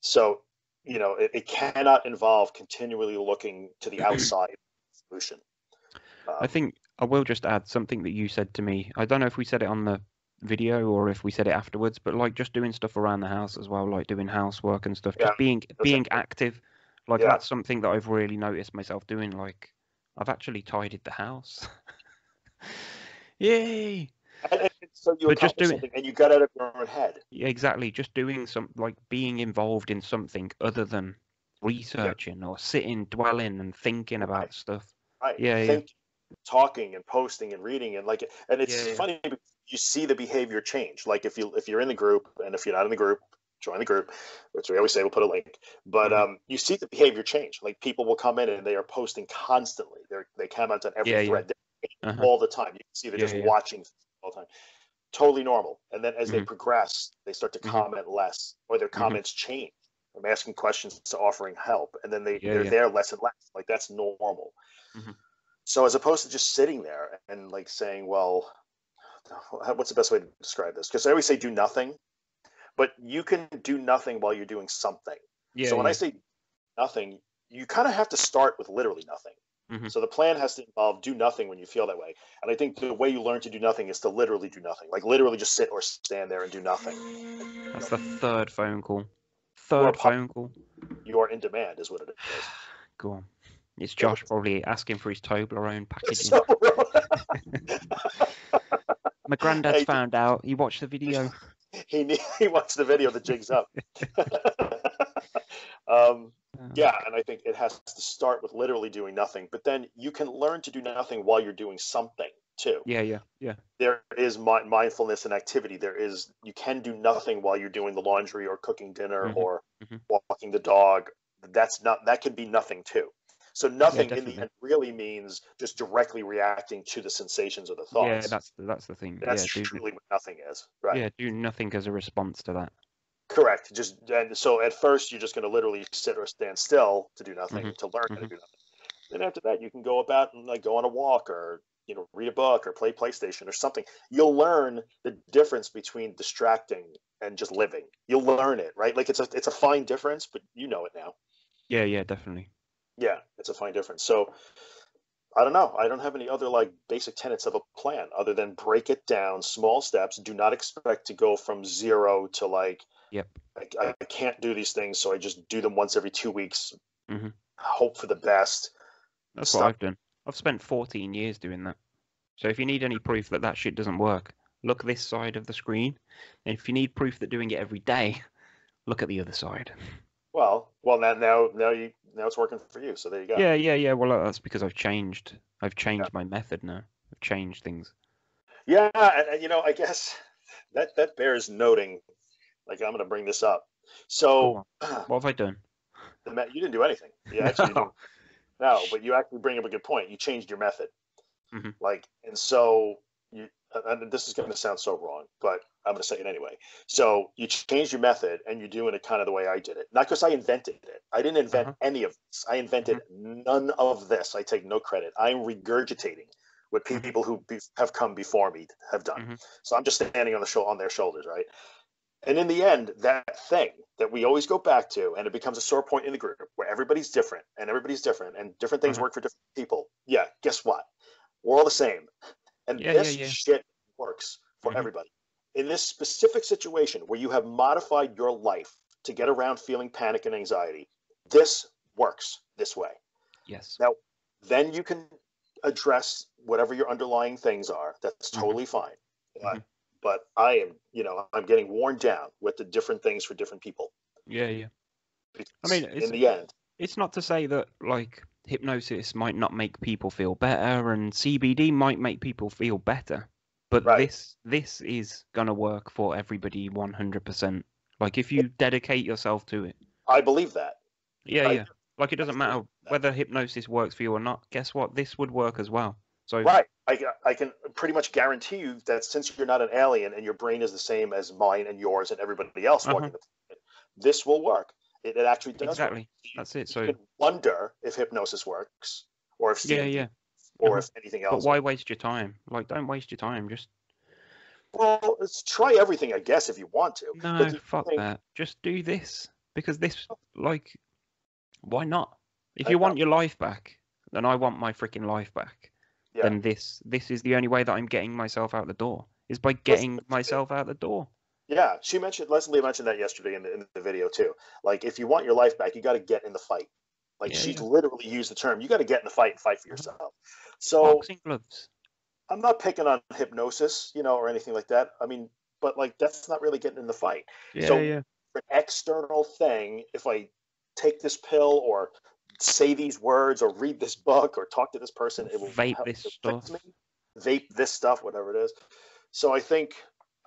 So, you know, it, it cannot involve continually looking to the outside solution. I Um, think I will just add something that you said to me. I don't know if we said it on the video or if we said it afterwards, but like just doing stuff around the house as well, like doing housework and stuff, Yeah, just being being active. Like Yeah. that's something that I've really noticed myself doing. Like I've actually tidied the house. Yay! and, and so you But just accomplish do it. something, and you got out of your own head. Yeah, exactly. Just doing some like being involved in something other than researching or sitting, dwelling, and thinking about Right. stuff. Right? Yeah, yeah. Think, talking and posting and reading and like, and it's Yeah, yeah. funny because you see the behavior change. Like if you if you're in the group, and if you're not in the group, join the group, which we always say we'll put a link. But Mhm. um, you see the behavior change. Like people will come in and they are posting constantly. They they comment on every Yeah, thread. Uh-huh. all the time. You can see they're just watching all the time. Totally normal. And then as they Mhm. progress, they start to Mhm. comment less, or their Mhm. comments change from asking questions to offering help, and then they they're there less and less. Like that's normal. So as opposed to just sitting there and like saying, well, what's the best way to describe this? Because I always say do nothing, but you can do nothing while you're doing something. Yeah. so when yeah. I say nothing, you kind of have to start with literally nothing. Mhm. So the plan has to involve do nothing when you feel that way. And I think the way you learn to do nothing is to literally do nothing. Like literally just sit or stand there and do nothing. That's the third phone call. Third phone call. You are in demand, is what it is. Go on. It's Josh probably asking for his Toblerone packaging. My granddad's Hey, found out. He watched the video. he he watched the video. The jig's up. um, Uh, yeah, and I think it has to start with literally doing nothing. But then you can learn to do nothing while you're doing something too. Yeah, yeah, yeah. there is mi- mindfulness and activity. There is you can do nothing while you're doing the laundry or cooking dinner Mhm, or mhm. walking the dog. That's not that can be nothing too. So nothing in the end really means just directly reacting to the sensations or the thoughts. Yeah, that's that's the thing. that's yeah, do, truly what nothing is. Right. yeah, do nothing as a response to that. Correct. Just and so at first you're just going to literally sit or stand still to do nothing Mhm, to learn how to mhm. do nothing. Then after that you can go about and like go on a walk or you know read a book or play PlayStation or something. You'll learn the difference between distracting and just living. You'll learn it, right? Like it's a it's a fine difference, but you know it now. Yeah, yeah, definitely. Yeah, it's a fine difference. So I don't know. I don't have any other like basic tenets of a plan other than break it down small steps. Do not expect to go from zero to like Yep. I, I can't do these things, so I just do them once every two weeks. Mhm. Hope for the best. That's Stop. what I've done. I've spent 14 years doing that. So if you need any proof that that shit doesn't work, look this side of the screen. And if you need proof that doing it every day, look at the other side. Well, well now now now you now it's working for you. So there you go. Yeah, yeah, yeah. Well, that's because I've changed. I've changed my method now. I've changed things. Yeah, and, you know, I guess that that bears noting. Like I'm going to bring this up. So What have I done? the you didn't do anything. Actually didn't. No, but you actually bring up a good point. You changed your method. Mhm. Like, and so you, uh, and this is going to sound so wrong, but I'm going to say it anyway. So you change your method and you're doing it kind of the way I did it. Not because I invented it. I didn't invent Uh-huh. any of this. I invented none of this. I take no credit. I'm regurgitating what Mhm. people who be, have come before me have done. Mhm. So I'm just standing on the show on their shoulders, right? And in the end, that thing that we always go back to, and it becomes a sore point in the group where everybody's different and everybody's different and different things Mhm. work for different people. Yeah, guess what? We're all the same. And Yeah, yeah, this yeah. shit works for Mhm. everybody. In this specific situation where you have modified your life to get around feeling panic and anxiety, this works this way. Yes. Now, then you can address whatever your underlying things are. That's Mhm. totally fine. But, Mhm. but I am, you know, I'm getting worn down with the different things for different people. Yeah, yeah. Because mean, in the end, It's not to say that like hypnosis might not make people feel better and CBD might make people feel better, but Right. this this is gonna work for everybody 100%. Like if you dedicate yourself to it. I believe that. Yeah, I yeah. Like it doesn't matter whether hypnosis works for you or not. Guess what? This would work as well. So Right. I, I can pretty much guarantee you that since you're not an alien and your brain is the same as mine and yours and everybody else Uh-huh. walking the planet, this will work. It, it actually does. work. exactly. That's it. You So can wonder if hypnosis works or if yeah, yeah. or Uh-huh. if anything else. But why waste your time? Like don't waste your time. Just Well, let's try everything, I guess, if you want to. no, you fuck think- that. Just do this because this like why not? If I you know. want your life back, then I want my freaking life back. Yeah. Then this this is the only way that I'm getting myself out the door is by getting myself out the door. Yeah, she mentioned Leslie mentioned that yesterday in the, in the video too. Like, if you want your life back, you got to get in the fight. Like, Yeah, she yeah. literally used the term, "You got to get in the fight and fight for Mhm. yourself." So Boxing gloves. I'm not picking on hypnosis, you know, or anything like that. I mean, but like that's not really getting in the fight. Yeah, So- yeah. For an external thing, if I take this pill or say these words or read this book or talk to this person, it will Vape help this stuff. me. Vape this stuff, whatever it is. So I think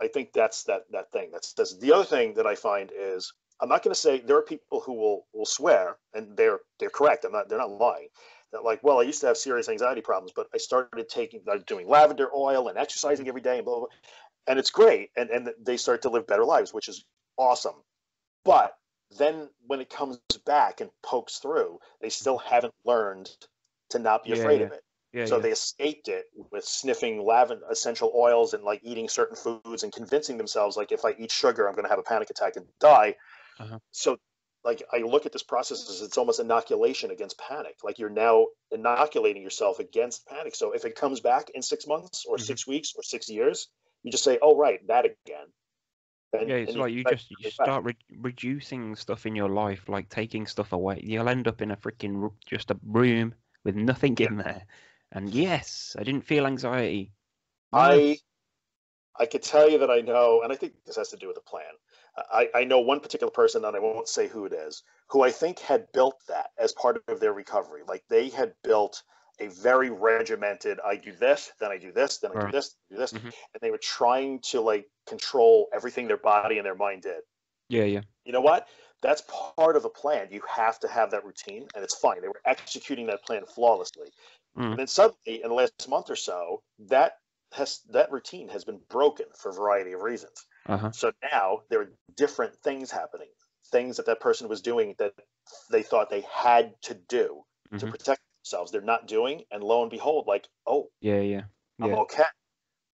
I think that's that that thing. That's that's the other thing that I find is I'm not going to say there are people who will will swear and they're they're correct. I'm not they're not lying. That like, well, I used to have serious anxiety problems, but I started taking uh, doing lavender oil and exercising every day and blah blah, blah. and it's great. And and they start to live better lives, which is awesome. But then when it comes back and pokes through, they still haven't learned to not be Yeah, afraid yeah. of it. Yeah, So yeah. they escaped it with sniffing lavender essential oils and like eating certain foods and convincing themselves like if I eat sugar I'm going to have a panic attack and die. Uh-huh. So like I look at this process as it's almost inoculation against panic. Like you're now inoculating yourself against panic. So if it comes back in 6 months or Mhm. 6 weeks or 6 years, you just say, "Oh right, that again." And, yeah, it's like you just you to get back. start re- reducing stuff in your life, like taking stuff away. You'll end up in a freaking just a room with nothing in there. And yes, I didn't feel anxiety. I I could tell you that I know, and I think this has to do with the plan. I, I know one particular person, and I won't say who it is, who I think had built that as part of their recovery. Like they had built a very regimented. I do this, then I do this, then I do this, do this, Mhm. and they were trying to like control everything their body and their mind did. yeah, yeah, You know what? That's part of a plan. You have to have that routine, and it's fine. They were executing that plan flawlessly. Mm. And then suddenly, in the last month or so, that has that routine has been broken for a variety of reasons. uh huh, So now there are different things happening, things that that person was doing that they thought they had to do to Mhm. protect themselves. They're not doing, and lo and behold, like, oh, yeah, yeah, I'm okay.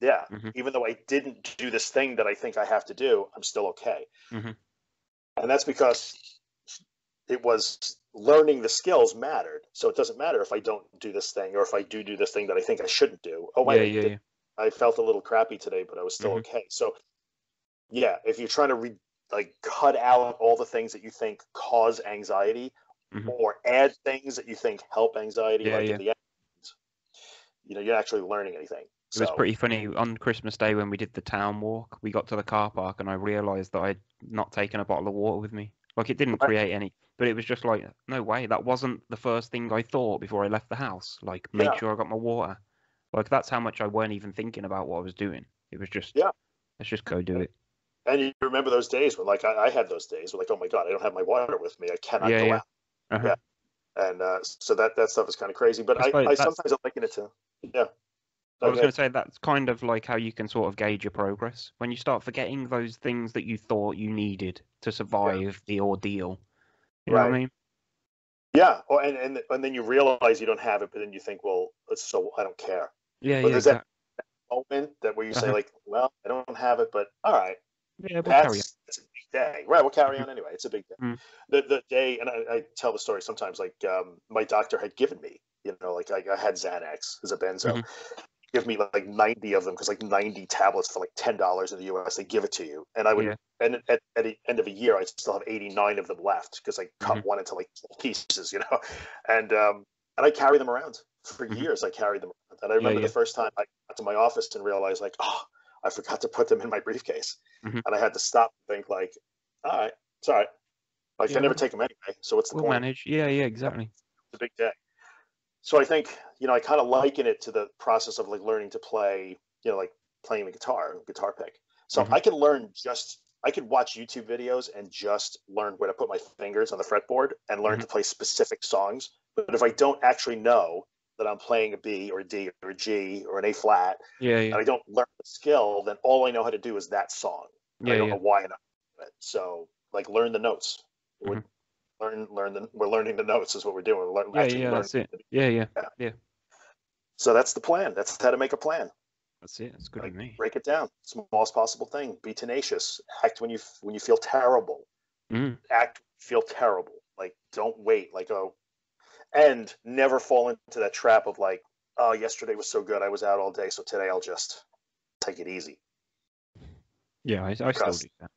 Yeah, Mhm. even though I didn't do this thing that I think I have to do, I'm still okay. Mhm. And that's because it was learning the skills mattered. So it doesn't matter if I don't do this thing or if I do do this thing that I think I shouldn't do. Oh, wait, yeah, I yeah, yeah. I felt a little crappy today, but I was still Mhm. okay. So, yeah, if you're trying to re- like cut out all the things that you think cause anxiety, Mhm. or add things that you think help anxiety, Yeah, like yeah. in the end, you know, you're actually learning anything. It was pretty funny on Christmas Day when we did the town walk. We got to the car park and I realised that I'd not taken a bottle of water with me. Like it didn't create any, but it was just like, no way, that wasn't the first thing I thought before I left the house. Like, make Yeah. sure I got my water. Like that's how much I weren't even thinking about what I was doing. It was just, Yeah. let's just go do it. And you remember those days when, like, I, I had those days where, like, oh my god, I don't have my water with me. I cannot Yeah, go yeah. out. Uh-huh. And uh, so that that stuff is kind of crazy. But I, I that's- sometimes I liken it to, yeah, I was Okay. going to say that's kind of like how you can sort of gauge your progress when you start forgetting those things that you thought you needed to survive the ordeal. You know what I Right. mean? Yeah. Well, and, and and then you realize you don't have it, but then you think, well, so I don't care. Yeah, But yeah, there's that- exactly. Moment that where you say Uh-huh. like, well, I don't have it, but all right, Yeah, we'll that's, carry on. that's a big day, right? We'll carry Mhm. on anyway. It's a big day. Mm. The the day, and I, I tell the story sometimes. Like um, my doctor had given me, you know, like I, I had Xanax as a benzo. Mhm. Give me like ninety of them because like ninety tablets for like ten dollars in the U.S. They give it to you, and I would. Yeah. And at, at the end of a year, I still have eighty nine of them left because I cut Mhm. one into like pieces, you know, and um, and I carry them around for Mhm. years. I carried them around, and I remember yeah. the first time I got to my office and realized like, oh, I forgot to put them in my briefcase, Mhm. and I had to stop and think like, all right, it's all right. Like Yeah, I never take them anyway, so what's the We'll point? manage. Yeah, yeah, exactly. It's a big day. So I think you know I kind of liken it to the process of like learning to play, you know, like playing the guitar, guitar pick. So Mhm. I can learn just I could watch YouTube videos and just learn where to put my fingers on the fretboard and learn Mhm. to play specific songs. But if I don't actually know that I'm playing a B or a D or a G or an A flat, Yeah, and I don't learn the skill, then all I know how to do is that song. And I don't yeah. know why it. So like learn the notes. We're- Learn learn the we're learning the notes is what we're doing. We're Yeah, yeah, that's it. Yeah, yeah, So that's the plan. That's how to make a plan. that's it. That's good Like, with me. break it down. Smallest possible thing. Be tenacious. Act when you when you feel terrible. Mm. Act feel terrible. Like don't wait. Like oh, and never fall into that trap of like oh yesterday was so good I was out all day so today I'll just take it easy. Yeah, I, I still do that.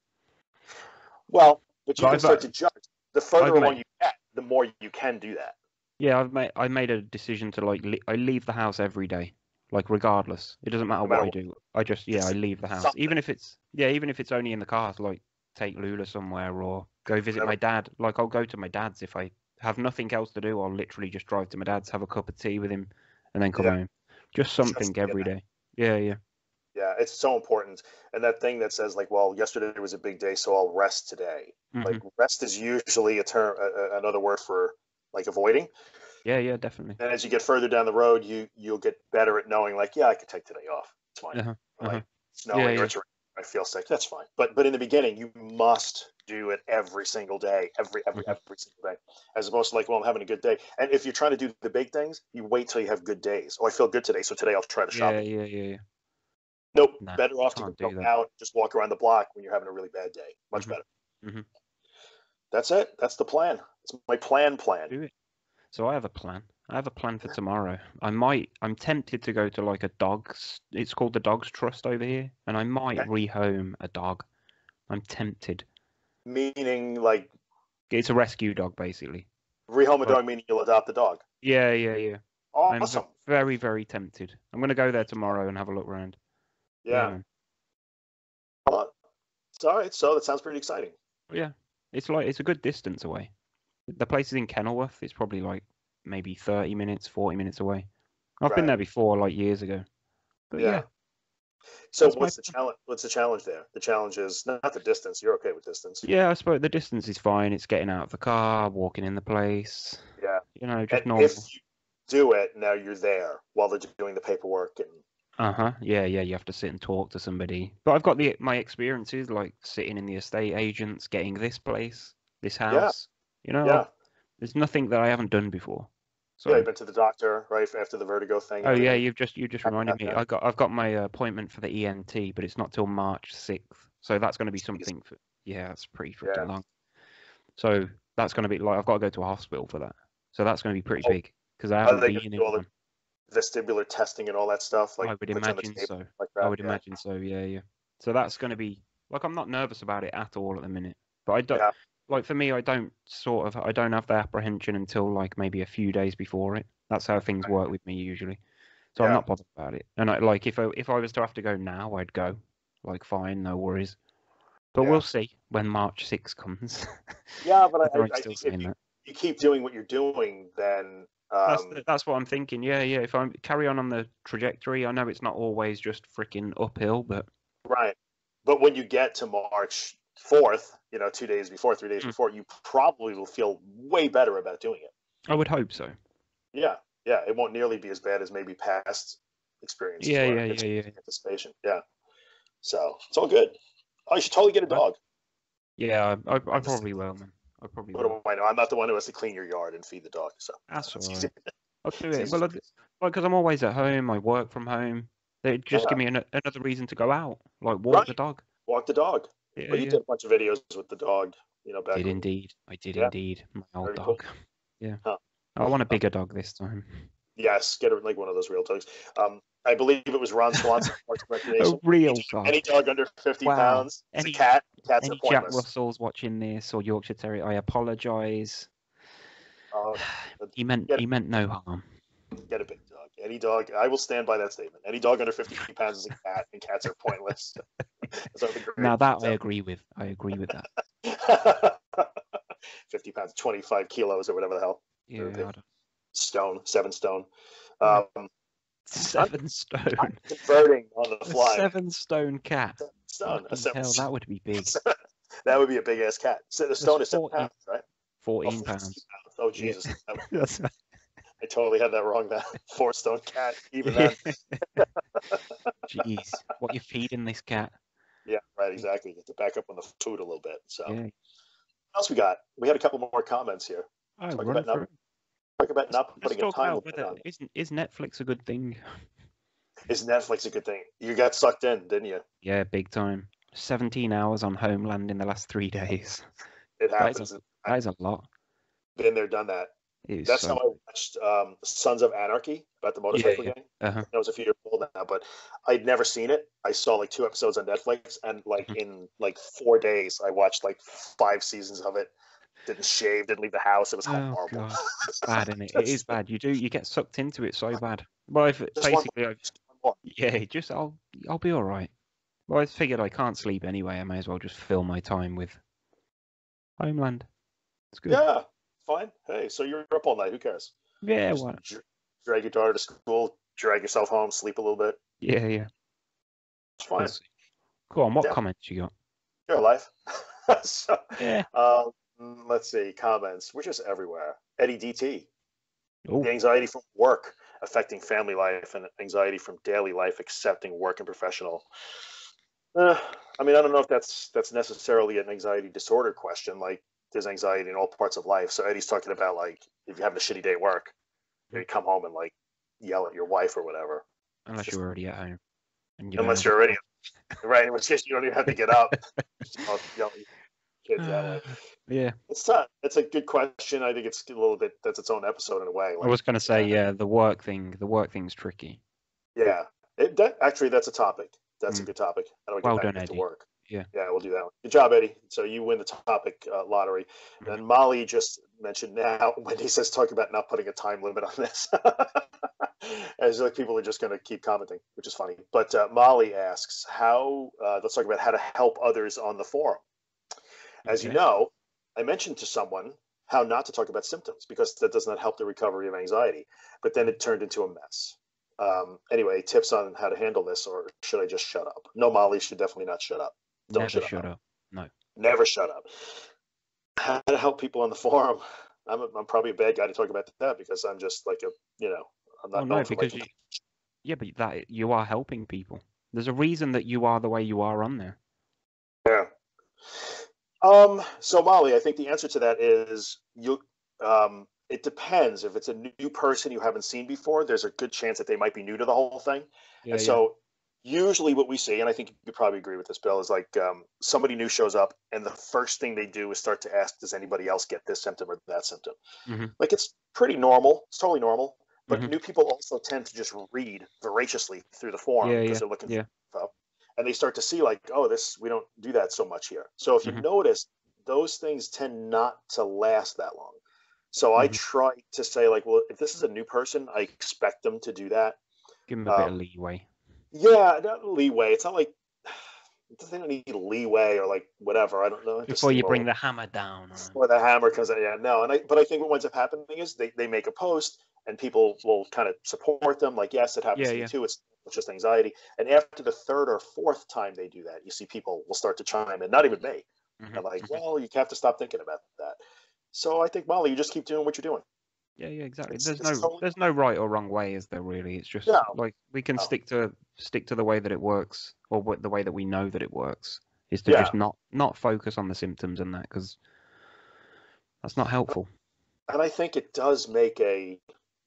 Well, but you But can start to judge. The further along you get, the more you can do that. Yeah, I've made I made a decision to like le- I leave the house every day, like regardless. It doesn't matter No what matter I do. I just yeah, I leave the house, something. even if it's yeah, even if it's only in the car. to, Like take Lula somewhere or go visit my dad. Like I'll go to my dad's if I have nothing else to do. I'll literally just drive to my dad's, have a cup of tea with him, and then come Yeah. home. Just something get every day. Yeah, yeah, Yeah, it's so important. And that thing that says like, well, yesterday was a big day, so I'll rest today. Mhm. Like rest is usually a term, a, a- another word for like avoiding. yeah, yeah, definitely. And as you get further down the road, you you'll get better at knowing like, yeah, I could take today off. It's fine. Uh-huh, Like uh-huh. snowing Yeah, or yeah. it's I feel sick. That's fine. But but in the beginning, you must do it every single day, every every Mhm. every single day, as opposed to like, well, I'm having a good day. And if you're trying to do the big things, you wait till you have good days. Oh, I feel good today, so today I'll try to shop. Yeah, yeah, yeah, yeah. Nope. Nah, better off to go out, just walk around the block when you're having a really bad day. Much Mhm. better. Mhm. That's it. That's the plan. It's my plan. Plan. Do it. So I have a plan. I have a plan for tomorrow. I might. I'm tempted to go to like a dogs. It's called the Dogs Trust over here, and I might Okay. rehome a dog. I'm tempted. Meaning like It's a rescue dog, basically. rehome a dog. Meaning you'll adopt the dog. Yeah, yeah, yeah. I'm Awesome. very, very tempted. I'm gonna go there tomorrow and have a look around. Yeah. man. Well, it's all right. So that sounds pretty exciting. yeah. It's like it's a good distance away. The place is in Kenilworth. It's probably like maybe 30 minutes, 40 minutes away. I've been there before, like years ago. But Yeah. yeah, So That's my what's the challenge? What's the challenge there? The challenge is not the distance. You're okay with distance. Yeah, I suppose the distance is fine. It's getting out of the car, walking in the place. Yeah. You know, just And normal. if you do it, now you're there while they're doing the paperwork and Uh huh. Yeah, yeah. You have to sit and talk to somebody. But I've got the my experiences like sitting in the estate agents, getting this place, this house. You know, yeah, there's nothing that I haven't done before. So yeah. You've been to the doctor right after the vertigo thing. oh yeah, you've just you just reminded me. I got I've got my appointment for the ENT, but it's not till March sixth. So that's going to be something for yeah, that's pretty freaking Yeah. long. So that's going to be like I've got to go to a hospital for that. So that's going to be pretty Oh, big because I haven't been in do all the one. Vestibular testing and all that stuff. Like I would put you on the imagine table so. Like that. I would yeah. imagine so. Yeah, yeah. So that's going to be like I'm not nervous about it at all at the minute. But I don't Yeah. like for me. I don't sort of I don't have the apprehension until like maybe a few days before it. That's how things work with me usually. So I'm not bothered about it. And I like if I if I was to have to go now, I'd go. Like fine, no worries. But Yeah. we'll see when March 6 comes. Yeah, but I, I, still think if you, you keep doing what you're doing, then That's um, the, that's what I'm thinking. Yeah, yeah. If I carry on on the trajectory, I know it's not always just freaking uphill, but right. But when you get to March fourth, you know, two days before, three days Mm. before, you probably will feel way better about doing it. I would hope so. Yeah, yeah. It won't nearly be as bad as maybe past experience. Yeah, yeah, yeah, yeah. Anticipation. Yeah. So it's all good. Oh, you should totally get a dog. Yeah, I, I, I probably will, man. I probably What do I know? I'm not the one who has to clean your yard and feed the dog. So That's all easy. I'll do it. Well, I, like, because I'm always at home. I work from home. They just Yeah. give me an, another reason to go out, like walk the dog. Walk the dog. Yeah, Well, you yeah. did a bunch of videos with the dog. You know, back Did when- indeed. I did Yeah. indeed. My old Very cool. dog. Yeah. Huh. I want a bigger dog this time. Yes, get it like one of those real dogs. Um, I believe it was Ron Swanson, A real dog. Any dog under 50 Wow. pounds, it's Any- a cat. Cats Any are Jack. Russells watching this or Yorkshire Terrier, I apologise. Oh, He meant he meant no harm. get a big dog. Any dog, I will stand by that statement. Any dog under 50 pounds is a cat, and cats are pointless. That's what the great- Now that I agree with. I agree with that. 50 pounds, 25 kilos, or whatever the hell. Yeah. Okay. I don't- Stone, seven stone. Um, Seven stone. converting on the A fly. seven stone cat. Stone. A seven, hell, that would be big. that would be a big ass cat. So the stone is seven 14 pounds, right? Oh, 14 14 pounds. Oh, Jesus. That's I totally had that wrong. That four stone cat, even then. Jeez, what you feeding this cat? Yeah, right, exactly. You have to back up on the food a little bit. So, Yeah. what else we got? We had a couple more comments here. Oh, Talk about not through. Talk about Let's putting a time limit on. is is Netflix a good thing? Is Netflix a good thing? You got sucked in, didn't you? Yeah, big time. 17 hours on Homeland in the last three days. It That is happens. a, that is a lot. Been there, done that. That's so, how I watched um, Sons of Anarchy about the motorcycle yeah. gang. uh-huh. That was a few years old now, but I'd never seen it. I saw like two episodes on Netflix, and like Mhm. in like four days, I watched like five seasons of it. Didn't shave, didn't leave the house. It was Oh horrible. god, it's bad, is it? It is bad. You do you get sucked into it so bad. Well, if Just one basically, I've, Just one yeah, just I'll I'll be all right. Well, I figured I can't sleep anyway. I may as well just fill my time with Homeland. It's good. Yeah, fine. Hey, so you're up all night. Who cares? Yeah, Just dr- drag your daughter to school, drag yourself home, sleep a little bit. Yeah, yeah. It's fine. Go on. What Yeah. comments you got? Your life. so, Yeah. um, let's see. Comments. We're just everywhere. Eddie DT. Oh, The anxiety from work affecting family life and anxiety from daily life accepting work and professional. Uh, I mean, I don't know if that's that's necessarily an anxiety disorder question. Like, there's anxiety in all parts of life. So Eddie's talking about like if you're having a shitty day at work, you come home and like yell at your wife or whatever. unless just- you're already at home. You Unless you're already right, in which case you don't even have to get up. kids that way. yeah, It's tough. It's a good question. I think it's a little bit. That's its own episode in a way. I was going to say, yeah, the work thing. The work thing's tricky. yeah. It, that, actually, that's a topic. That's a Mm. good topic. How do I get Well back done, Eddie. work? Yeah. Yeah, we'll do that one. Good job, Eddie. So you win the topic uh, lottery. Mhm. And Molly just mentioned now when he says talk about not putting a time limit on this. As like people are just going to keep commenting, which is funny. But uh, Molly asks how. Uh, let's talk about how to help others on the forum. As you know, I mentioned to someone how not to talk about symptoms because that does not help the recovery of anxiety. But then it turned into a mess. Um, anyway, tips on how to handle this, or should I just shut up? No, Molly should definitely not shut up. Don't Never shut shut up. up. Never shut up. How to help people on the forum? I'm, a, I'm probably a bad guy to talk about that because I'm just like a, you know, I'm not Well, no, because like, you, yeah, but that you are helping people. There's a reason that you are the way you are on there. Yeah. Um. So Molly, I think the answer to that is you. Um. It depends. If it's a new person you haven't seen before, there's a good chance that they might be new to the whole thing. Yeah, and so, usually, what we see, and I think you probably agree with this, Bill, is like um, somebody new shows up, and the first thing they do is start to ask, "Does anybody else get this symptom or that symptom?" Mhm. Like it's pretty normal. It's totally normal. But Mhm. new people also tend to just read voraciously through the forum because yeah, they're looking yeah. for info, and they start to see like, "Oh, this we don't do that so much here." So if you Mhm. notice, those things tend not to last that long. So I Mhm. try to say like, well, if this is a new person, I expect them to do that. give them a bit of um, leeway. Yeah, not leeway. It's not like they don't need leeway or like whatever. I don't know. Before you bring the hammer down. before the hammer comes out. Yeah, no. And I, but I think what winds up happening is they, they make a post and people will kind of support them. Like, yes, it happens Yeah, to yeah. me too. It's, it's just anxiety. And after the third or fourth time they do that, you see people will start to chime in. Not even me. Mhm, They're like, mhm. well, you have to stop thinking about that. So I think Molly, you just keep doing what you're doing. Yeah, yeah, exactly. It's- There's it's no totally- there's no right or wrong way, is there? Really, it's just No. like we can No. stick to stick to the way that it works, or what the way that we know that it works, is to Yeah. just not not focus on the symptoms and that because that's not helpful. and I think it does make a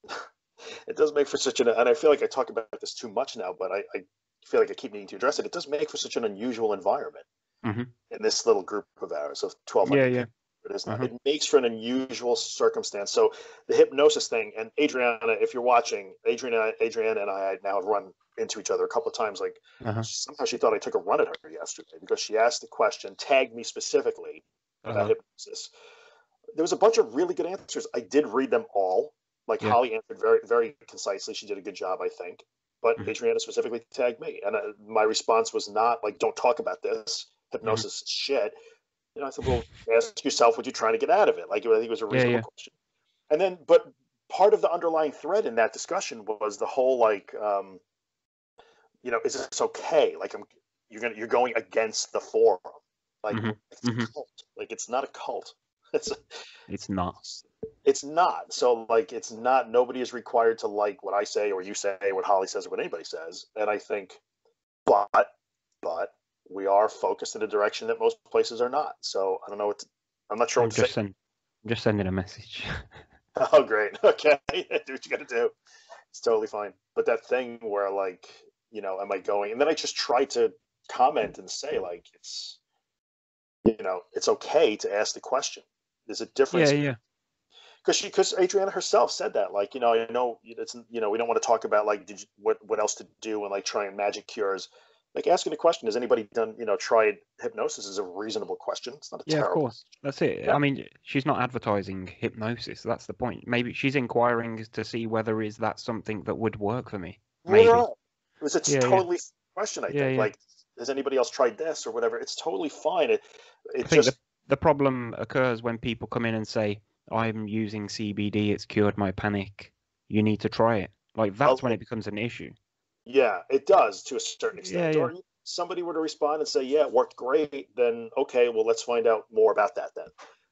it does make for such an and I feel like I talk about this too much now, but I, I feel like I keep needing to address it. It does make for such an unusual environment Mhm. in this little group of ours of twelve. Yeah, yeah. It is not. Uh-huh. It makes for an unusual circumstance. So the hypnosis thing, and Adriana, if you're watching, Adriana, Adriana and I now have run into each other a couple of times. Like Uh-huh. somehow she thought I took a run at her yesterday because she asked the question, tagged me specifically about Uh-huh. hypnosis. There was a bunch of really good answers. I did read them all. Like Yeah. Holly answered very, very concisely. She did a good job, I think. But Mhm. Adriana specifically tagged me, and uh, my response was not like, "Don't talk about this. Hypnosis is shit." You know, I said, "Well, ask yourself what you're trying to get out of it." Like, I think it was a reasonable yeah. question. And then, but part of the underlying thread in that discussion was the whole like, um, you know, is this okay? Like, I'm you're gonna you're going against the forum. Like, Mhm. it's a Mhm. cult. Like, it's not a cult. It's It's not. it's not. So like it's not nobody is required to like what I say or you say, what Holly says or what anybody says. And I think but but we are focused in a direction that most places are not. So I don't know what to, I'm not sure I'm what just send, I'm just sending a message. Oh great. Okay. do what you gotta do. It's totally fine. But that thing where like, you know, am I going and then I just try to comment and say like it's you know, it's okay to ask the question. There's a difference yeah, yeah. because she because Adriana herself said that like you know I know it's you know we don't want to talk about like did you, what what else to do and like trying magic cures like asking the question has anybody done you know tried hypnosis is a reasonable question it's not a Yeah, of course. That's it. Yeah. I mean, she's not advertising hypnosis. That's the point. Maybe she's inquiring to see whether is that something that would work for me. Maybe. Right. it was a Yeah, yeah. totally question I Yeah, think yeah. like has anybody else tried this or whatever it's totally fine it it just the, the problem occurs when people come in and say, "I'm using CBD. It's cured my panic. You need to try it." Like that's when it becomes an issue. yeah it does to a certain extent yeah. or somebody were to respond and say yeah it worked great then okay well let's find out more about that then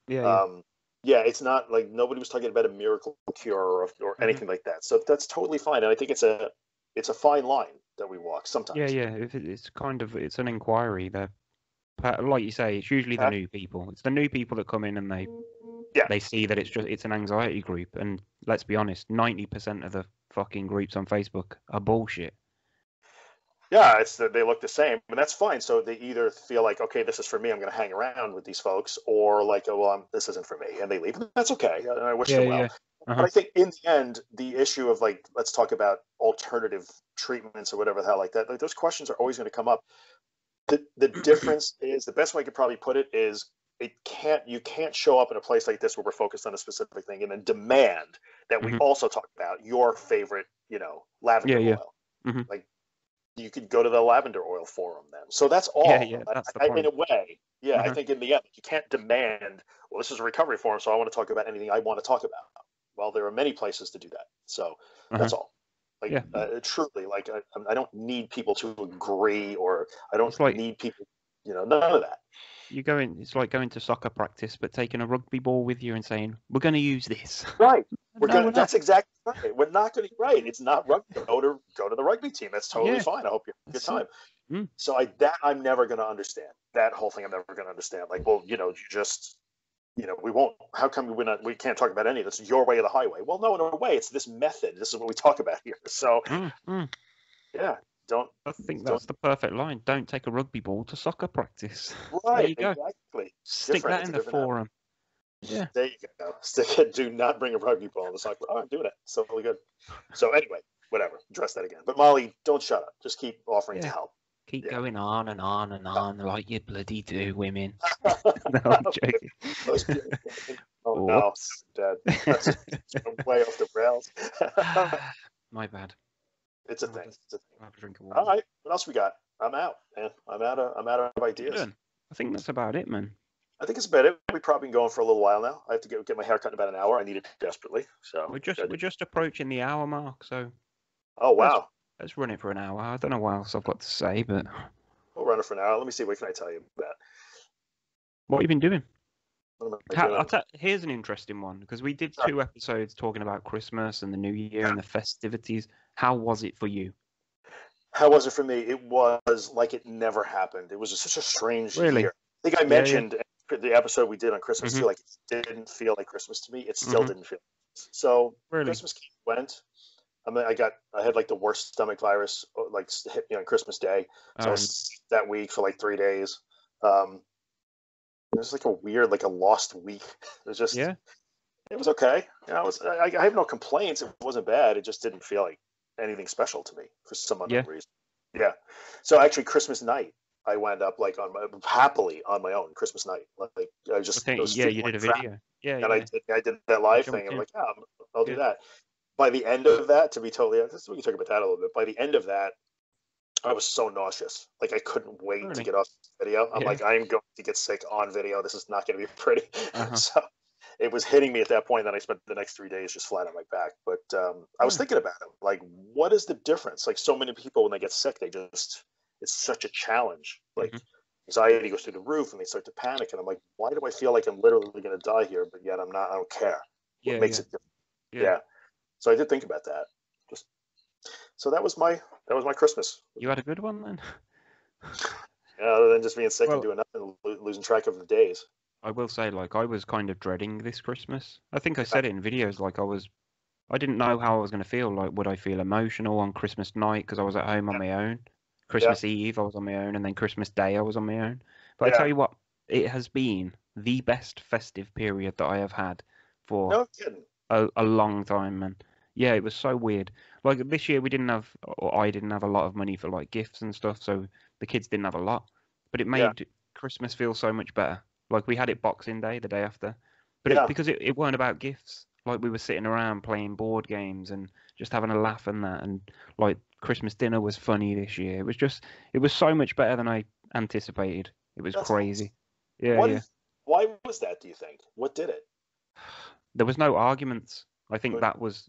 Yeah, um yeah it's not like nobody was talking about a miracle cure or, or Mhm. anything like that so that's totally fine and i think it's a it's a fine line that we walk sometimes yeah, yeah. It's kind of it's an inquiry. They're pa- like you say, it's usually the new people. It's the new people that come in and they Yeah. they see that it's just it's an anxiety group. And let's be honest, ninety percent of the fucking groups on Facebook are bullshit. yeah it's that they look the same and that's fine so they either feel like okay this is for me i'm going to hang around with these folks or like oh well I'm, this isn't for me and they leave that's okay and i wish Yeah, them well yeah. but Uh-huh. i think in the end the issue of like let's talk about alternative treatments or whatever the hell like that like those questions are always going to come up the the difference is the best way i could probably put it is it can't you can't show up in a place like this where we're focused on a specific thing and then demand that we Mhm. also talk about your favorite you know lavender Yeah, yeah. oil Mhm. like you could go to the lavender oil forum then so that's all Yeah, yeah, I- that's the I- in a way yeah i Mhm. think in the end you can't demand well this is a recovery forum so i want to talk about anything i want to talk about well there are many places to do that so that's all like Yeah. uh, truly like I, I don't need people to agree or i don't like- need people you know none of that You go in. It's like going to soccer practice, but taking a rugby ball with you and saying, "We're going to use this." right we're No, gonna we're that's exactly right we're not gonna right it's not rugby go to go to the rugby team that's totally Yeah. fine i hope you have a good it. time Mm. so i that i'm never gonna understand that whole thing i'm never gonna understand like well you know you just you know we won't how come we not we can't talk about any of this your way of the highway well no in a way it's this method this is what we talk about here so Mm, mm. yeah don't I think Don't- that's the perfect line. Don't take a rugby ball to soccer practice. right you go. exactly Stick Different, that in the different forum. Yeah. There you go. Stick it. Do not bring a rugby ball in the soccer. Oh, I'm doing it. So really good. So anyway, whatever. Address that again. But Molly, don't shut up. Just keep offering to help. Keep going on and on and on like you bloody do, women. no, I'm joking. Oh no. Dad. That's way off the rails. My bad. it's a thing. It's a thing. I'll have a drink of water. All right. What else we got? I'm out, man. I'm out of I'm out of ideas. I think that's about it, man. I think it's about it. We've probably been going for a little while now. I have to get get my hair cut in about an hour. I need it desperately. So We're just we're just approaching the hour mark, so oh wow. Let's run it for an hour. I don't know what else I've got to say, but We'll run it for an hour. Let me see. What can I tell you about? what have you been doing? What am I doing? I'll ta- here's an interesting one because we did two episodes talking about Christmas and the New Year and the festivities. How was it for you? How was it for me? It was like it never happened. It was such a strange Really? year. I think I Yeah, yeah. mentioned the episode we did on Christmas Mhm. too. Like it didn't feel like Christmas to me. It still Mhm. didn't feel. So Really? Christmas came went. I mean, I got I had like the worst stomach virus uh, like hit me on Christmas Day. So I Um, was that week for like three days. Um, it was like a weird, like a lost week. It was just yeah. it was okay. You know, I was I, I have no complaints. It wasn't bad. It just didn't feel like anything special to me for some unknown Yeah. reason. Yeah. So actually, Christmas night, I wound up like on my happily on my own Christmas night. Like I I just was yeah, you did a crap, video. Yeah, and I did I did that live thing. I'm like, yeah, I'll do Yeah. that. By the end of that, to be totally honest, we can talk about that a little bit. By the end of that, I was so nauseous. Like I couldn't wait to get off video. I'm Yeah. like, I am going to get sick on video. This is not going to be pretty. Uh-huh. so it was hitting me at that point. Then I spent the next three days just flat on my back. But um, I was Yeah. thinking about it. Like, what is the difference? Like, so many people when they get sick, they just it's such a challenge. Like. Mhm. Anxiety goes through the roof, and they start to panic. And I'm like, "Why do I feel like I'm literally going to die here?" But yet I'm not. I don't care. What Yeah, makes it different? Yeah. Yeah. So I did think about that. Just so that was my that was my Christmas. You had a good one then. Yeah, other than just being sick Well- and doing nothing, lo- losing track of the days. I will say, like, I was kind of dreading this Christmas. I think I said it in videos. Like, I was, I didn't know how I was going to feel. Like, would I feel emotional on Christmas night because I was at home on my own? Christmas Eve, I was on my own, and then Christmas Day, I was on my own. But I tell you what, it has been the best festive period that I have had for No a, a long time, man. Yeah, it was so weird. Like this year, we didn't have, or I didn't have a lot of money for like gifts and stuff, so the kids didn't have a lot. But it made Yeah. Christmas feel so much better. Like we had it Boxing Day, the day after, but Yeah. it, because it, it weren't about gifts. Like we were sitting around playing board games and just having a laugh and that, and like Christmas dinner was funny this year. It was just, it was so much better than I anticipated. It was That's crazy. Yeah, What yeah. is- why was that? Do you think? What did it? There was no arguments. I think that was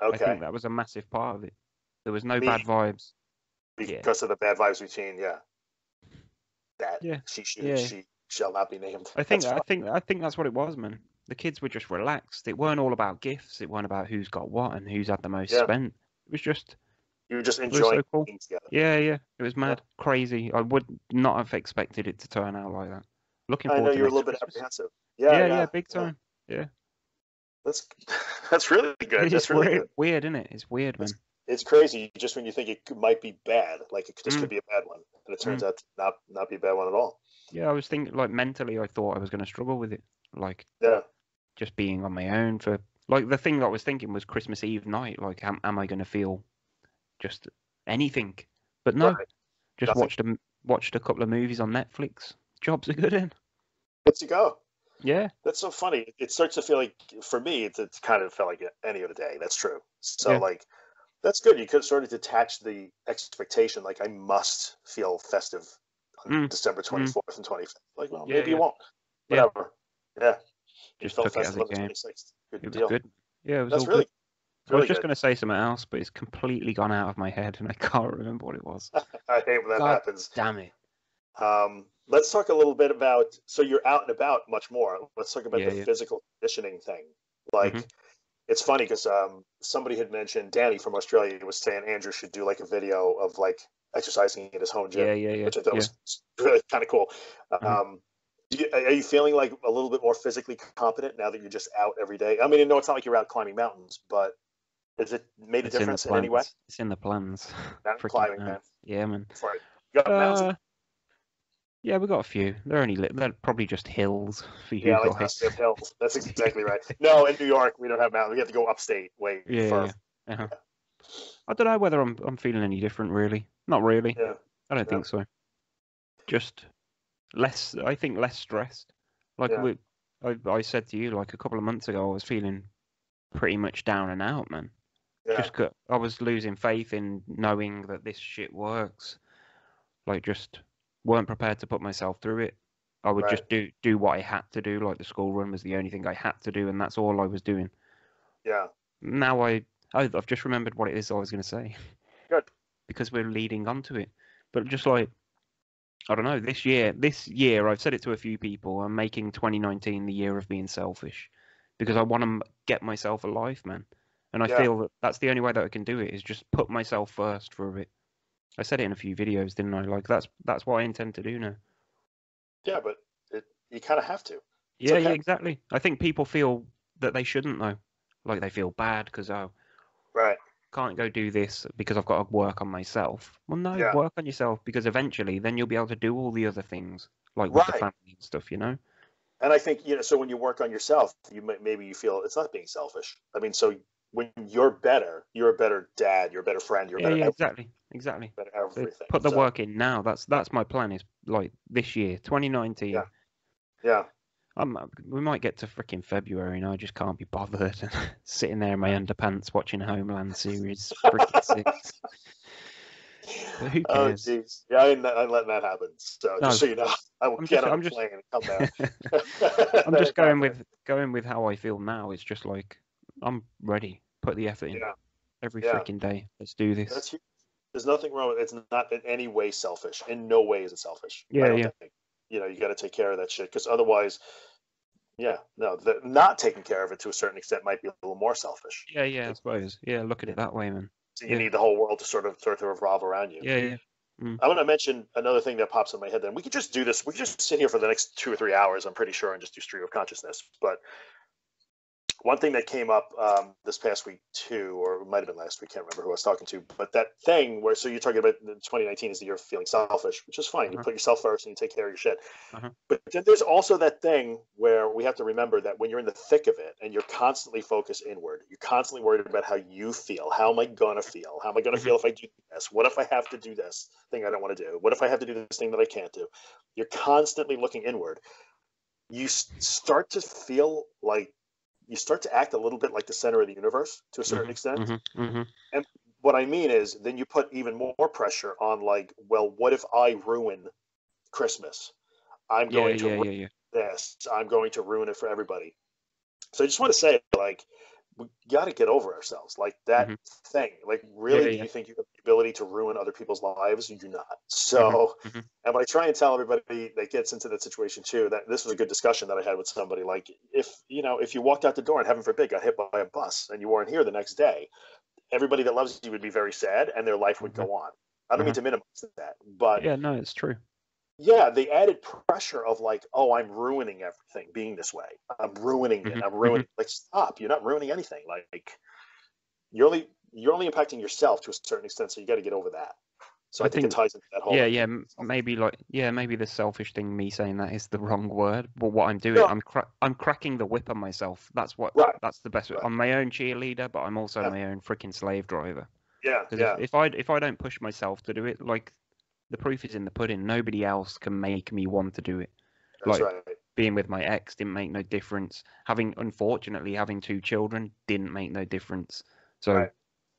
I Okay, think that was a massive part of it. There was no bad vibes. yeah. because of the bad vibes between yeah. That Yeah. she should Yeah. she shall not be named. I think I think I think that's what it was, man. The kids were just relaxed. It weren't all about gifts. It weren't about who's got what and who's had the most Yeah. spent. It was just you were just was so enjoying cool. yeah, yeah. It was mad, crazy. I would not have expected it to turn out like that. Looking I forward know to you're a little bit apprehensive. Yeah, Yeah, yeah, yeah, big yeah. time. Yeah, That's that's really good. it's That's really weird, good. weird, isn't it? It's weird, man. It's- It's crazy just when you think it might be bad, like it, this Mm. could be a bad one, and it turns out to not not be a bad one at all. Yeah, I was thinking like mentally, I thought I was going to struggle with it, like Yeah, just being on my own for like the thing that I was thinking was Christmas Eve night. Like, am, am I going to feel just anything? But no, Right. just Nothing. watched a watched a couple of movies on Netflix. Jobs are good in. Let's go. Yeah, That's so funny. It starts to feel like, for me, it's, it's kind of felt like any other day. That's true. So, Yeah. like, that's good. You could sort of detach the expectation, like, I must feel festive on Mm. December 24th and 25th. Like, well, Yeah, maybe you won't. Whatever. Yeah. You Just felt took it as festive it on the came. 26th. Good it was deal. good. Yeah, it was That's all really, good. I was really just going to say something else, but it's completely gone out of my head, and I can't remember what it was. I hate when that God. happens. Damn it. Um, let's talk a little bit about. So you're out and about much more. Let's talk about Yeah, the yeah. physical conditioning thing. Like, Mhm. it's funny because um, somebody had mentioned Danny from Australia was saying Andrew should do like a video of like exercising in his home gym, Yeah, yeah, yeah. which I thought yeah. was really kind of cool. Mhm. Um, you, are you feeling like a little bit more physically competent now that you're just out every day? I mean, I know it's not like you're out climbing mountains, but has it made a It's in difference in, any way? It's in the plans. Mountain climbing, man. Yeah, man. It. You got mountains Uh, yeah, we got a few. They're only li- they're probably just hills for you Yeah, like guys. massive hills. That's exactly right. No, in New York, we don't have mountains. We have to go upstate way Yeah, far. yeah. Uh-huh. I don't know whether I'm I'm feeling any different. Really, not really. Yeah. I don't Yeah. think so. Just less. I think less stressed. Like Yeah. we, I, I said to you like a couple of months ago, I was feeling pretty much down and out, man. Yeah. Just I was losing faith in knowing that this shit works. Like just weren't prepared to put myself through it. I would Right. just do do what I had to do. Like the school run was the only thing I had to do, and that's all I was doing. yeah. Now I, I've just remembered what it is I was going to say. Good. Because we're leading on to it, but just like I don't know. This year, this year, I've said it to a few people. I'm making 2019 the year of being selfish because I want to get myself a life, man. And I Yeah. feel that that's the only way that I can do it is just put myself first for a bit. I said it in a few videos, didn't I? Like that's that's what I intend to do now. Yeah, but it, you kind of have to. It's Yeah, yeah, exactly. I think people feel that they shouldn't though. Like they feel bad because oh, Right. can't go do this because I've got to work on myself. Well, no, Yeah. work on yourself because eventually then you'll be able to do all the other things like with the family and stuff, you know? And I think you know. So when you work on yourself, you may, maybe you feel it's not being selfish. I mean, so when you're better, you're a better dad. You're a better friend. You're a Yeah, better, yeah, exactly, exactly. better put the So, work in now. That's that's my plan. Is like this year, 2019. Yeah. Yeah. I'm, uh, we might get to freaking February and I just can't be bothered sitting there in my underpants watching Homeland series freaking six. But who Oh cares? jeez. Yeah, I ain't, I letting that happen. So No. just so you know, I will I'm get just- on I'm a just- plane and come down. I'm just going with going with how I feel now. It's just like I'm ready. Put the effort in Yeah. every Yeah. freaking day. Let's do this. There's nothing wrong with it. It's not in any way selfish. In no way is it selfish. Yeah, yeah. Think. You know, you got to take care of that shit because otherwise, yeah, no, the, not taking care of it to a certain extent might be a little more selfish. Yeah, yeah, I suppose. Yeah, look at it that way, man. So you Yeah. need the whole world to sort of sort of revolve around you. Yeah, yeah. I'm going to mention another thing that pops in my head. Then we could just do this. We could just sit here for the next two or three hours. I'm pretty sure, and just do stream of consciousness. But one thing that came up um, this past week too, or it might have been last week. Can't remember who I was talking to. But that thing where so you're talking about the 2019 is the year of feeling selfish, which is fine. You Uh-huh. put yourself first and you take care of your shit. Uh-huh. But then there's also that thing where we have to remember that when you're in the thick of it and you're constantly focused inward, you're constantly worried about how you feel. How am I gonna feel? How am I gonna Mhm. feel if I do this? What if I have to do this thing I don't want to do? What if I have to do this thing that I can't do? You're constantly looking inward. You start to feel like you start to act a little bit like the center of the universe to a certain Mhm, extent hmm hmm what I mean is then you put even more pressure on like, well, what if I ruin Christmas? I'm Yeah, going to yeah, ruin yeah, yeah. this. I'm going to ruin it for everybody. So I just want to say, like, we got to get over ourselves. Like that Mhm. thing. Like, really, Yeah, do you think you have the ability to ruin other people's lives? You do not. So, mhm. and what I try and tell everybody that gets into that situation too, that this was a good discussion that I had with somebody. Like, if you know, if you walked out the door and heaven forbid got hit by a bus and you weren't here the next day, everybody that loves you would be very sad and their life would go on. I don't mean to minimize that, but Yeah, no, it's true. Yeah, the added pressure of like, oh, I'm ruining everything being this way. I'm ruining it. Mhm, I'm ruining. Like, stop! You're not ruining anything. Like, you're only you're only impacting yourself to a certain extent. So you got to get over that. So I, I think, think- it ties into that whole. Yeah, yeah, maybe like yeah, maybe the selfish thing. Me saying that is the wrong word, but what I'm doing. I'm cra- I'm cracking the whip on myself. That's what. Right. That's the best. Right. I'm my own cheerleader, but I'm also Yeah. my own freaking slave driver. yeah, yeah, if I if I don't push myself to do it, like the proof is in the pudding. Nobody else can make me want to do it. that's like- right. Being with my ex didn't make no difference. Having unfortunately having two children didn't make no difference. So Right.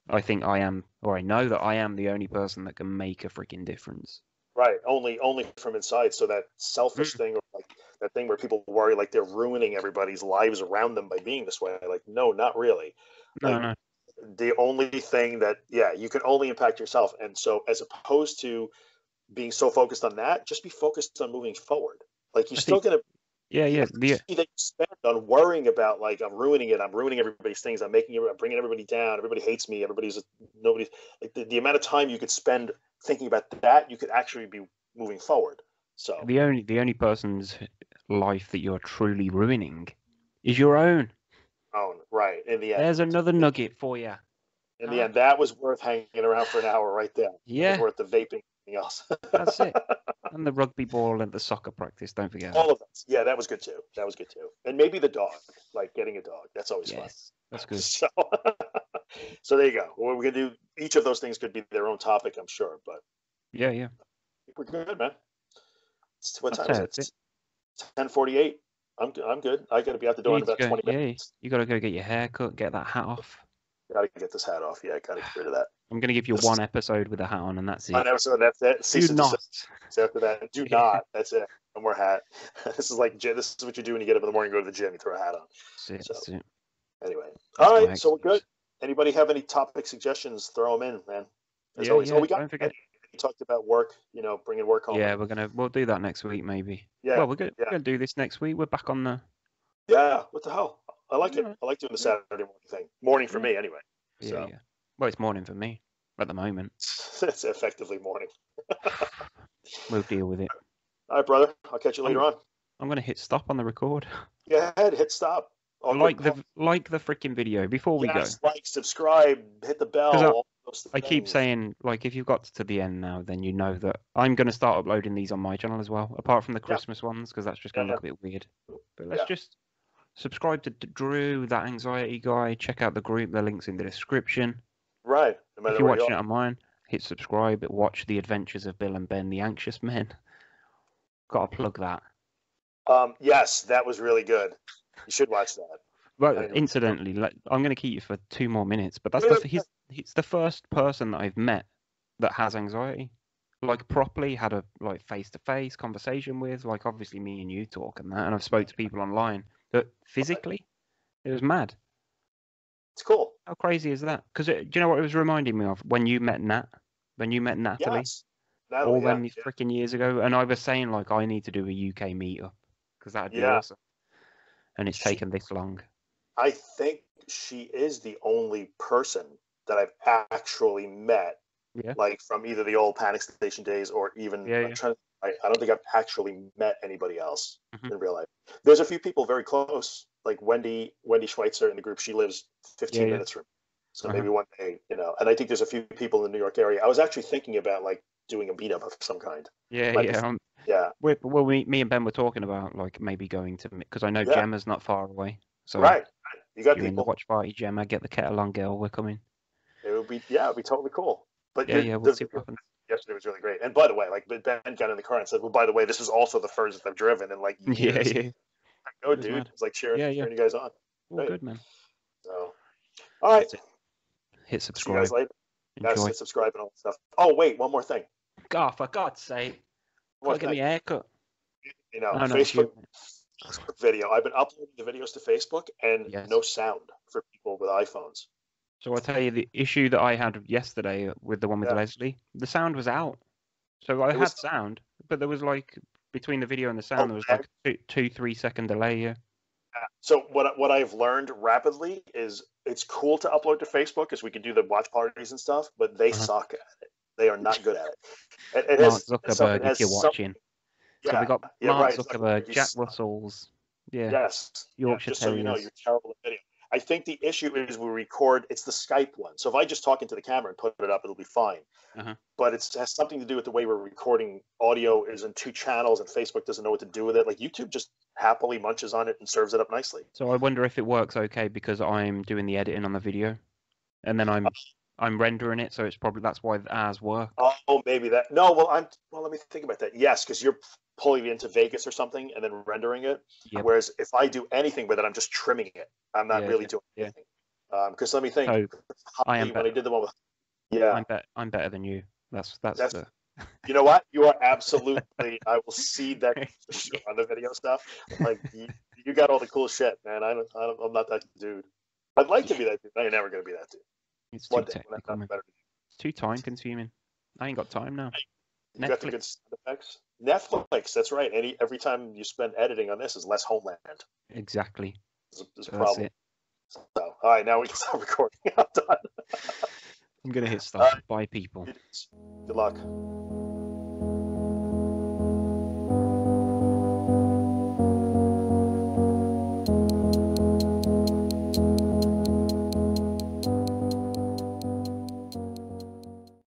I think I am, or I know that I am the only person that can make a freaking difference. Right. Only only from inside. So that selfish Mm. thing, or like that thing where people worry like they're ruining everybody's lives around them by being this way. Like, no, not really. No, Like, no. the only thing that yeah you can only impact yourself and so as opposed to being so focused on that just be focused on moving forward like you're I still think- gonna Yeah, yeah. The that you spend on worrying about like i'm ruining it i'm ruining everybody's things i'm making i'm bringing everybody down everybody hates me everybody's nobody's like the, the amount of time you could spend thinking about that you could actually be moving forward so the only the only person's life that you're truly ruining is your own. own right in the end There's another nugget for you. in the end that was worth hanging around for an hour right there Yeah, worth the vaping and everything else that's it. And the rugby ball and the soccer practice. Don't forget. All of us. Yeah, that was good too. That was good too. And maybe the dog, like getting a dog. That's always yes, that's good. So, so there you go. What we're gonna do. Each of those things could be their own topic, I'm sure. But Yeah, yeah. we're good, man. It's, what That's time it, is it? Ten forty-eight. I'm good. I'm good. I got to be out the door in about go- twenty yeah, minutes. you got to go get your hair cut, get that hat off. Got to get this hat off. Yeah, got to get rid of that. I'm gonna give you one is- episode with a hat on, and that's it. One episode. That's it. Cease Do not. after that. Do Yeah. not. That's it. No more hat. this is like this is what you do when you get up in the morning, go to the gym, you throw a hat on. That's it. So- That's. Anyway. That's All right. So we're good. Anybody have any topic suggestions? Throw them in, man. As Yeah, always. yeah, oh, we got don't forget- talked about work. You know, bringing work home. Yeah, we're gonna we'll do that next week maybe. yeah, well, we're gonna yeah. we're gonna do this next week. We're back on the yeah. What the hell? I like it. I like doing the Saturday morning thing. Morning for me, anyway. So. yeah. Well, it's morning for me at the moment. it's effectively morning. We'll deal with it. All right, brother. I'll catch you later on. I'm gonna hit stop on the record. Go ahead, hit stop. Like the like the freaking video before we go. like, subscribe, hit the bell. I- all those I keep saying, like, if you've got to the end now, then you know that I'm going to start uploading these on my channel as well, apart from the Christmas ones, because that's just going to Yeah, look a bit weird. But let's Yeah. just subscribe to Drew, that anxiety guy. Check out the group. The link's in the description. Right. No matter if you're where you watching it on mine, hit subscribe. Watch the Adventures of Bill and Ben, the Anxious Men. Got to plug that. Um, yes, that was really good. You should watch that. But Anyway. incidentally, like, I'm going to keep you for two more minutes. But that's the, he's he's the first person that I've met that has anxiety, like properly had a like face to face conversation with. Like obviously me and you talk and that, and I've spoke to people online. But physically, it was mad. It's cool. How crazy is that? Because do you know what it was reminding me of when you met Nat, when you met Natalie, Yes. All yeah, them yeah. freaking years ago, and I was saying like I need to do a UK meetup because that'd be Yeah. awesome. And it's She- taken this long. I think she is the only person that I've actually met, Yeah. like from either the old Panic Station days or even. Yeah, I'm yeah. trying to, I, I don't think I've actually met anybody else Mhm. in real life. There's a few people very close, like Wendy Wendy Schweitzer in the group. She lives 15 Yeah, yeah. minutes from. me. So Uh-huh. maybe one day, you know. And I think there's a few people in the New York area. I was actually thinking about like doing a meetup of some kind. Yeah, Like, yeah. Um, Yeah. we well, we, me and Ben were talking about like maybe going to because I know Yeah. Gemma's not far away. So right. You got you're in the watch party, Gemma. Get the kettle on, girl. We're coming. It would be yeah, it would be totally cool. But Yeah, yeah. We'll see what happens. Yesterday was really great. And by the way, like Ben got in the car and said, "Well, by the way, this is also the furthest that I've driven in like Yeah, years." yeah. Like, oh, It dude, mad. it's like cheering, Yeah, yeah. cheering you guys on. All Right. good, man. So, all right, That's it. Hit see you subscribe. guys later. Enjoy. hit subscribe and all that stuff. Oh, wait, one more thing. God, for God's sake. One more Gotta get me haircut. You know, no, it's Facebook you. video. I've been uploading the videos to Facebook and Yes. no sound for people with iPhones. So I'll tell you the issue that I had yesterday with the one with Yeah. Leslie. The sound was out. So I It had was- sound, but there was like between the video and the sound, there was like two, two, three second delay. Yeah. So what what I've learned rapidly is it's cool to upload to Facebook because we can do the watch parties and stuff, but they Uh-huh. suck at it. They are not good at it. It, it Mark Zuckerberg, if you're watching. yeah, so we got yeah, Mark right, Zuckerberg, Jack. Russells. Yeah. Yes. yeah, Yorkshire just so you know, you're terrible at video. I think the issue is we record. It's the Skype one. So if I just talk into the camera and put it up, it'll be fine. Uh-huh. But it's, it has something to do with the way we're recording. Audio is in two channels, and Facebook doesn't know what to do with it. Like YouTube just happily munches on it and serves it up nicely. So I wonder if it works okay because I'm doing the editing on the video, and then Uh, I'm I'm rendering it. So it's probably that's why ours work. Oh, maybe that. No, well, I'm. Well, let me think about that. Yes, because you're pulling it into Vegas or something and then rendering it. Yep. Whereas if I do anything with it, I'm just trimming it. I'm not Yeah, really yeah, doing yeah. anything. Um, because let me think. So I am when I did the one with. Yeah, I'm bet I'm better than you. That's that's, That's- the you know what? You are absolutely. I will see that on the video stuff. Like you, you got all the cool shit, man. I don't, I don't. I'm not that dude. I'd like to be that dude. I ain't never gonna be that dude. It's too One technical. I'm Man. It's too time consuming. I ain't got time now. You got the good sound effects. Netflix. That's right. Any every time you spend editing on this is less Homeland. Exactly. There's a, a So that's problem. it. So, all right, now we can start recording. I'm done. I'm gonna hit stop. Alright. Bye, people. Good luck.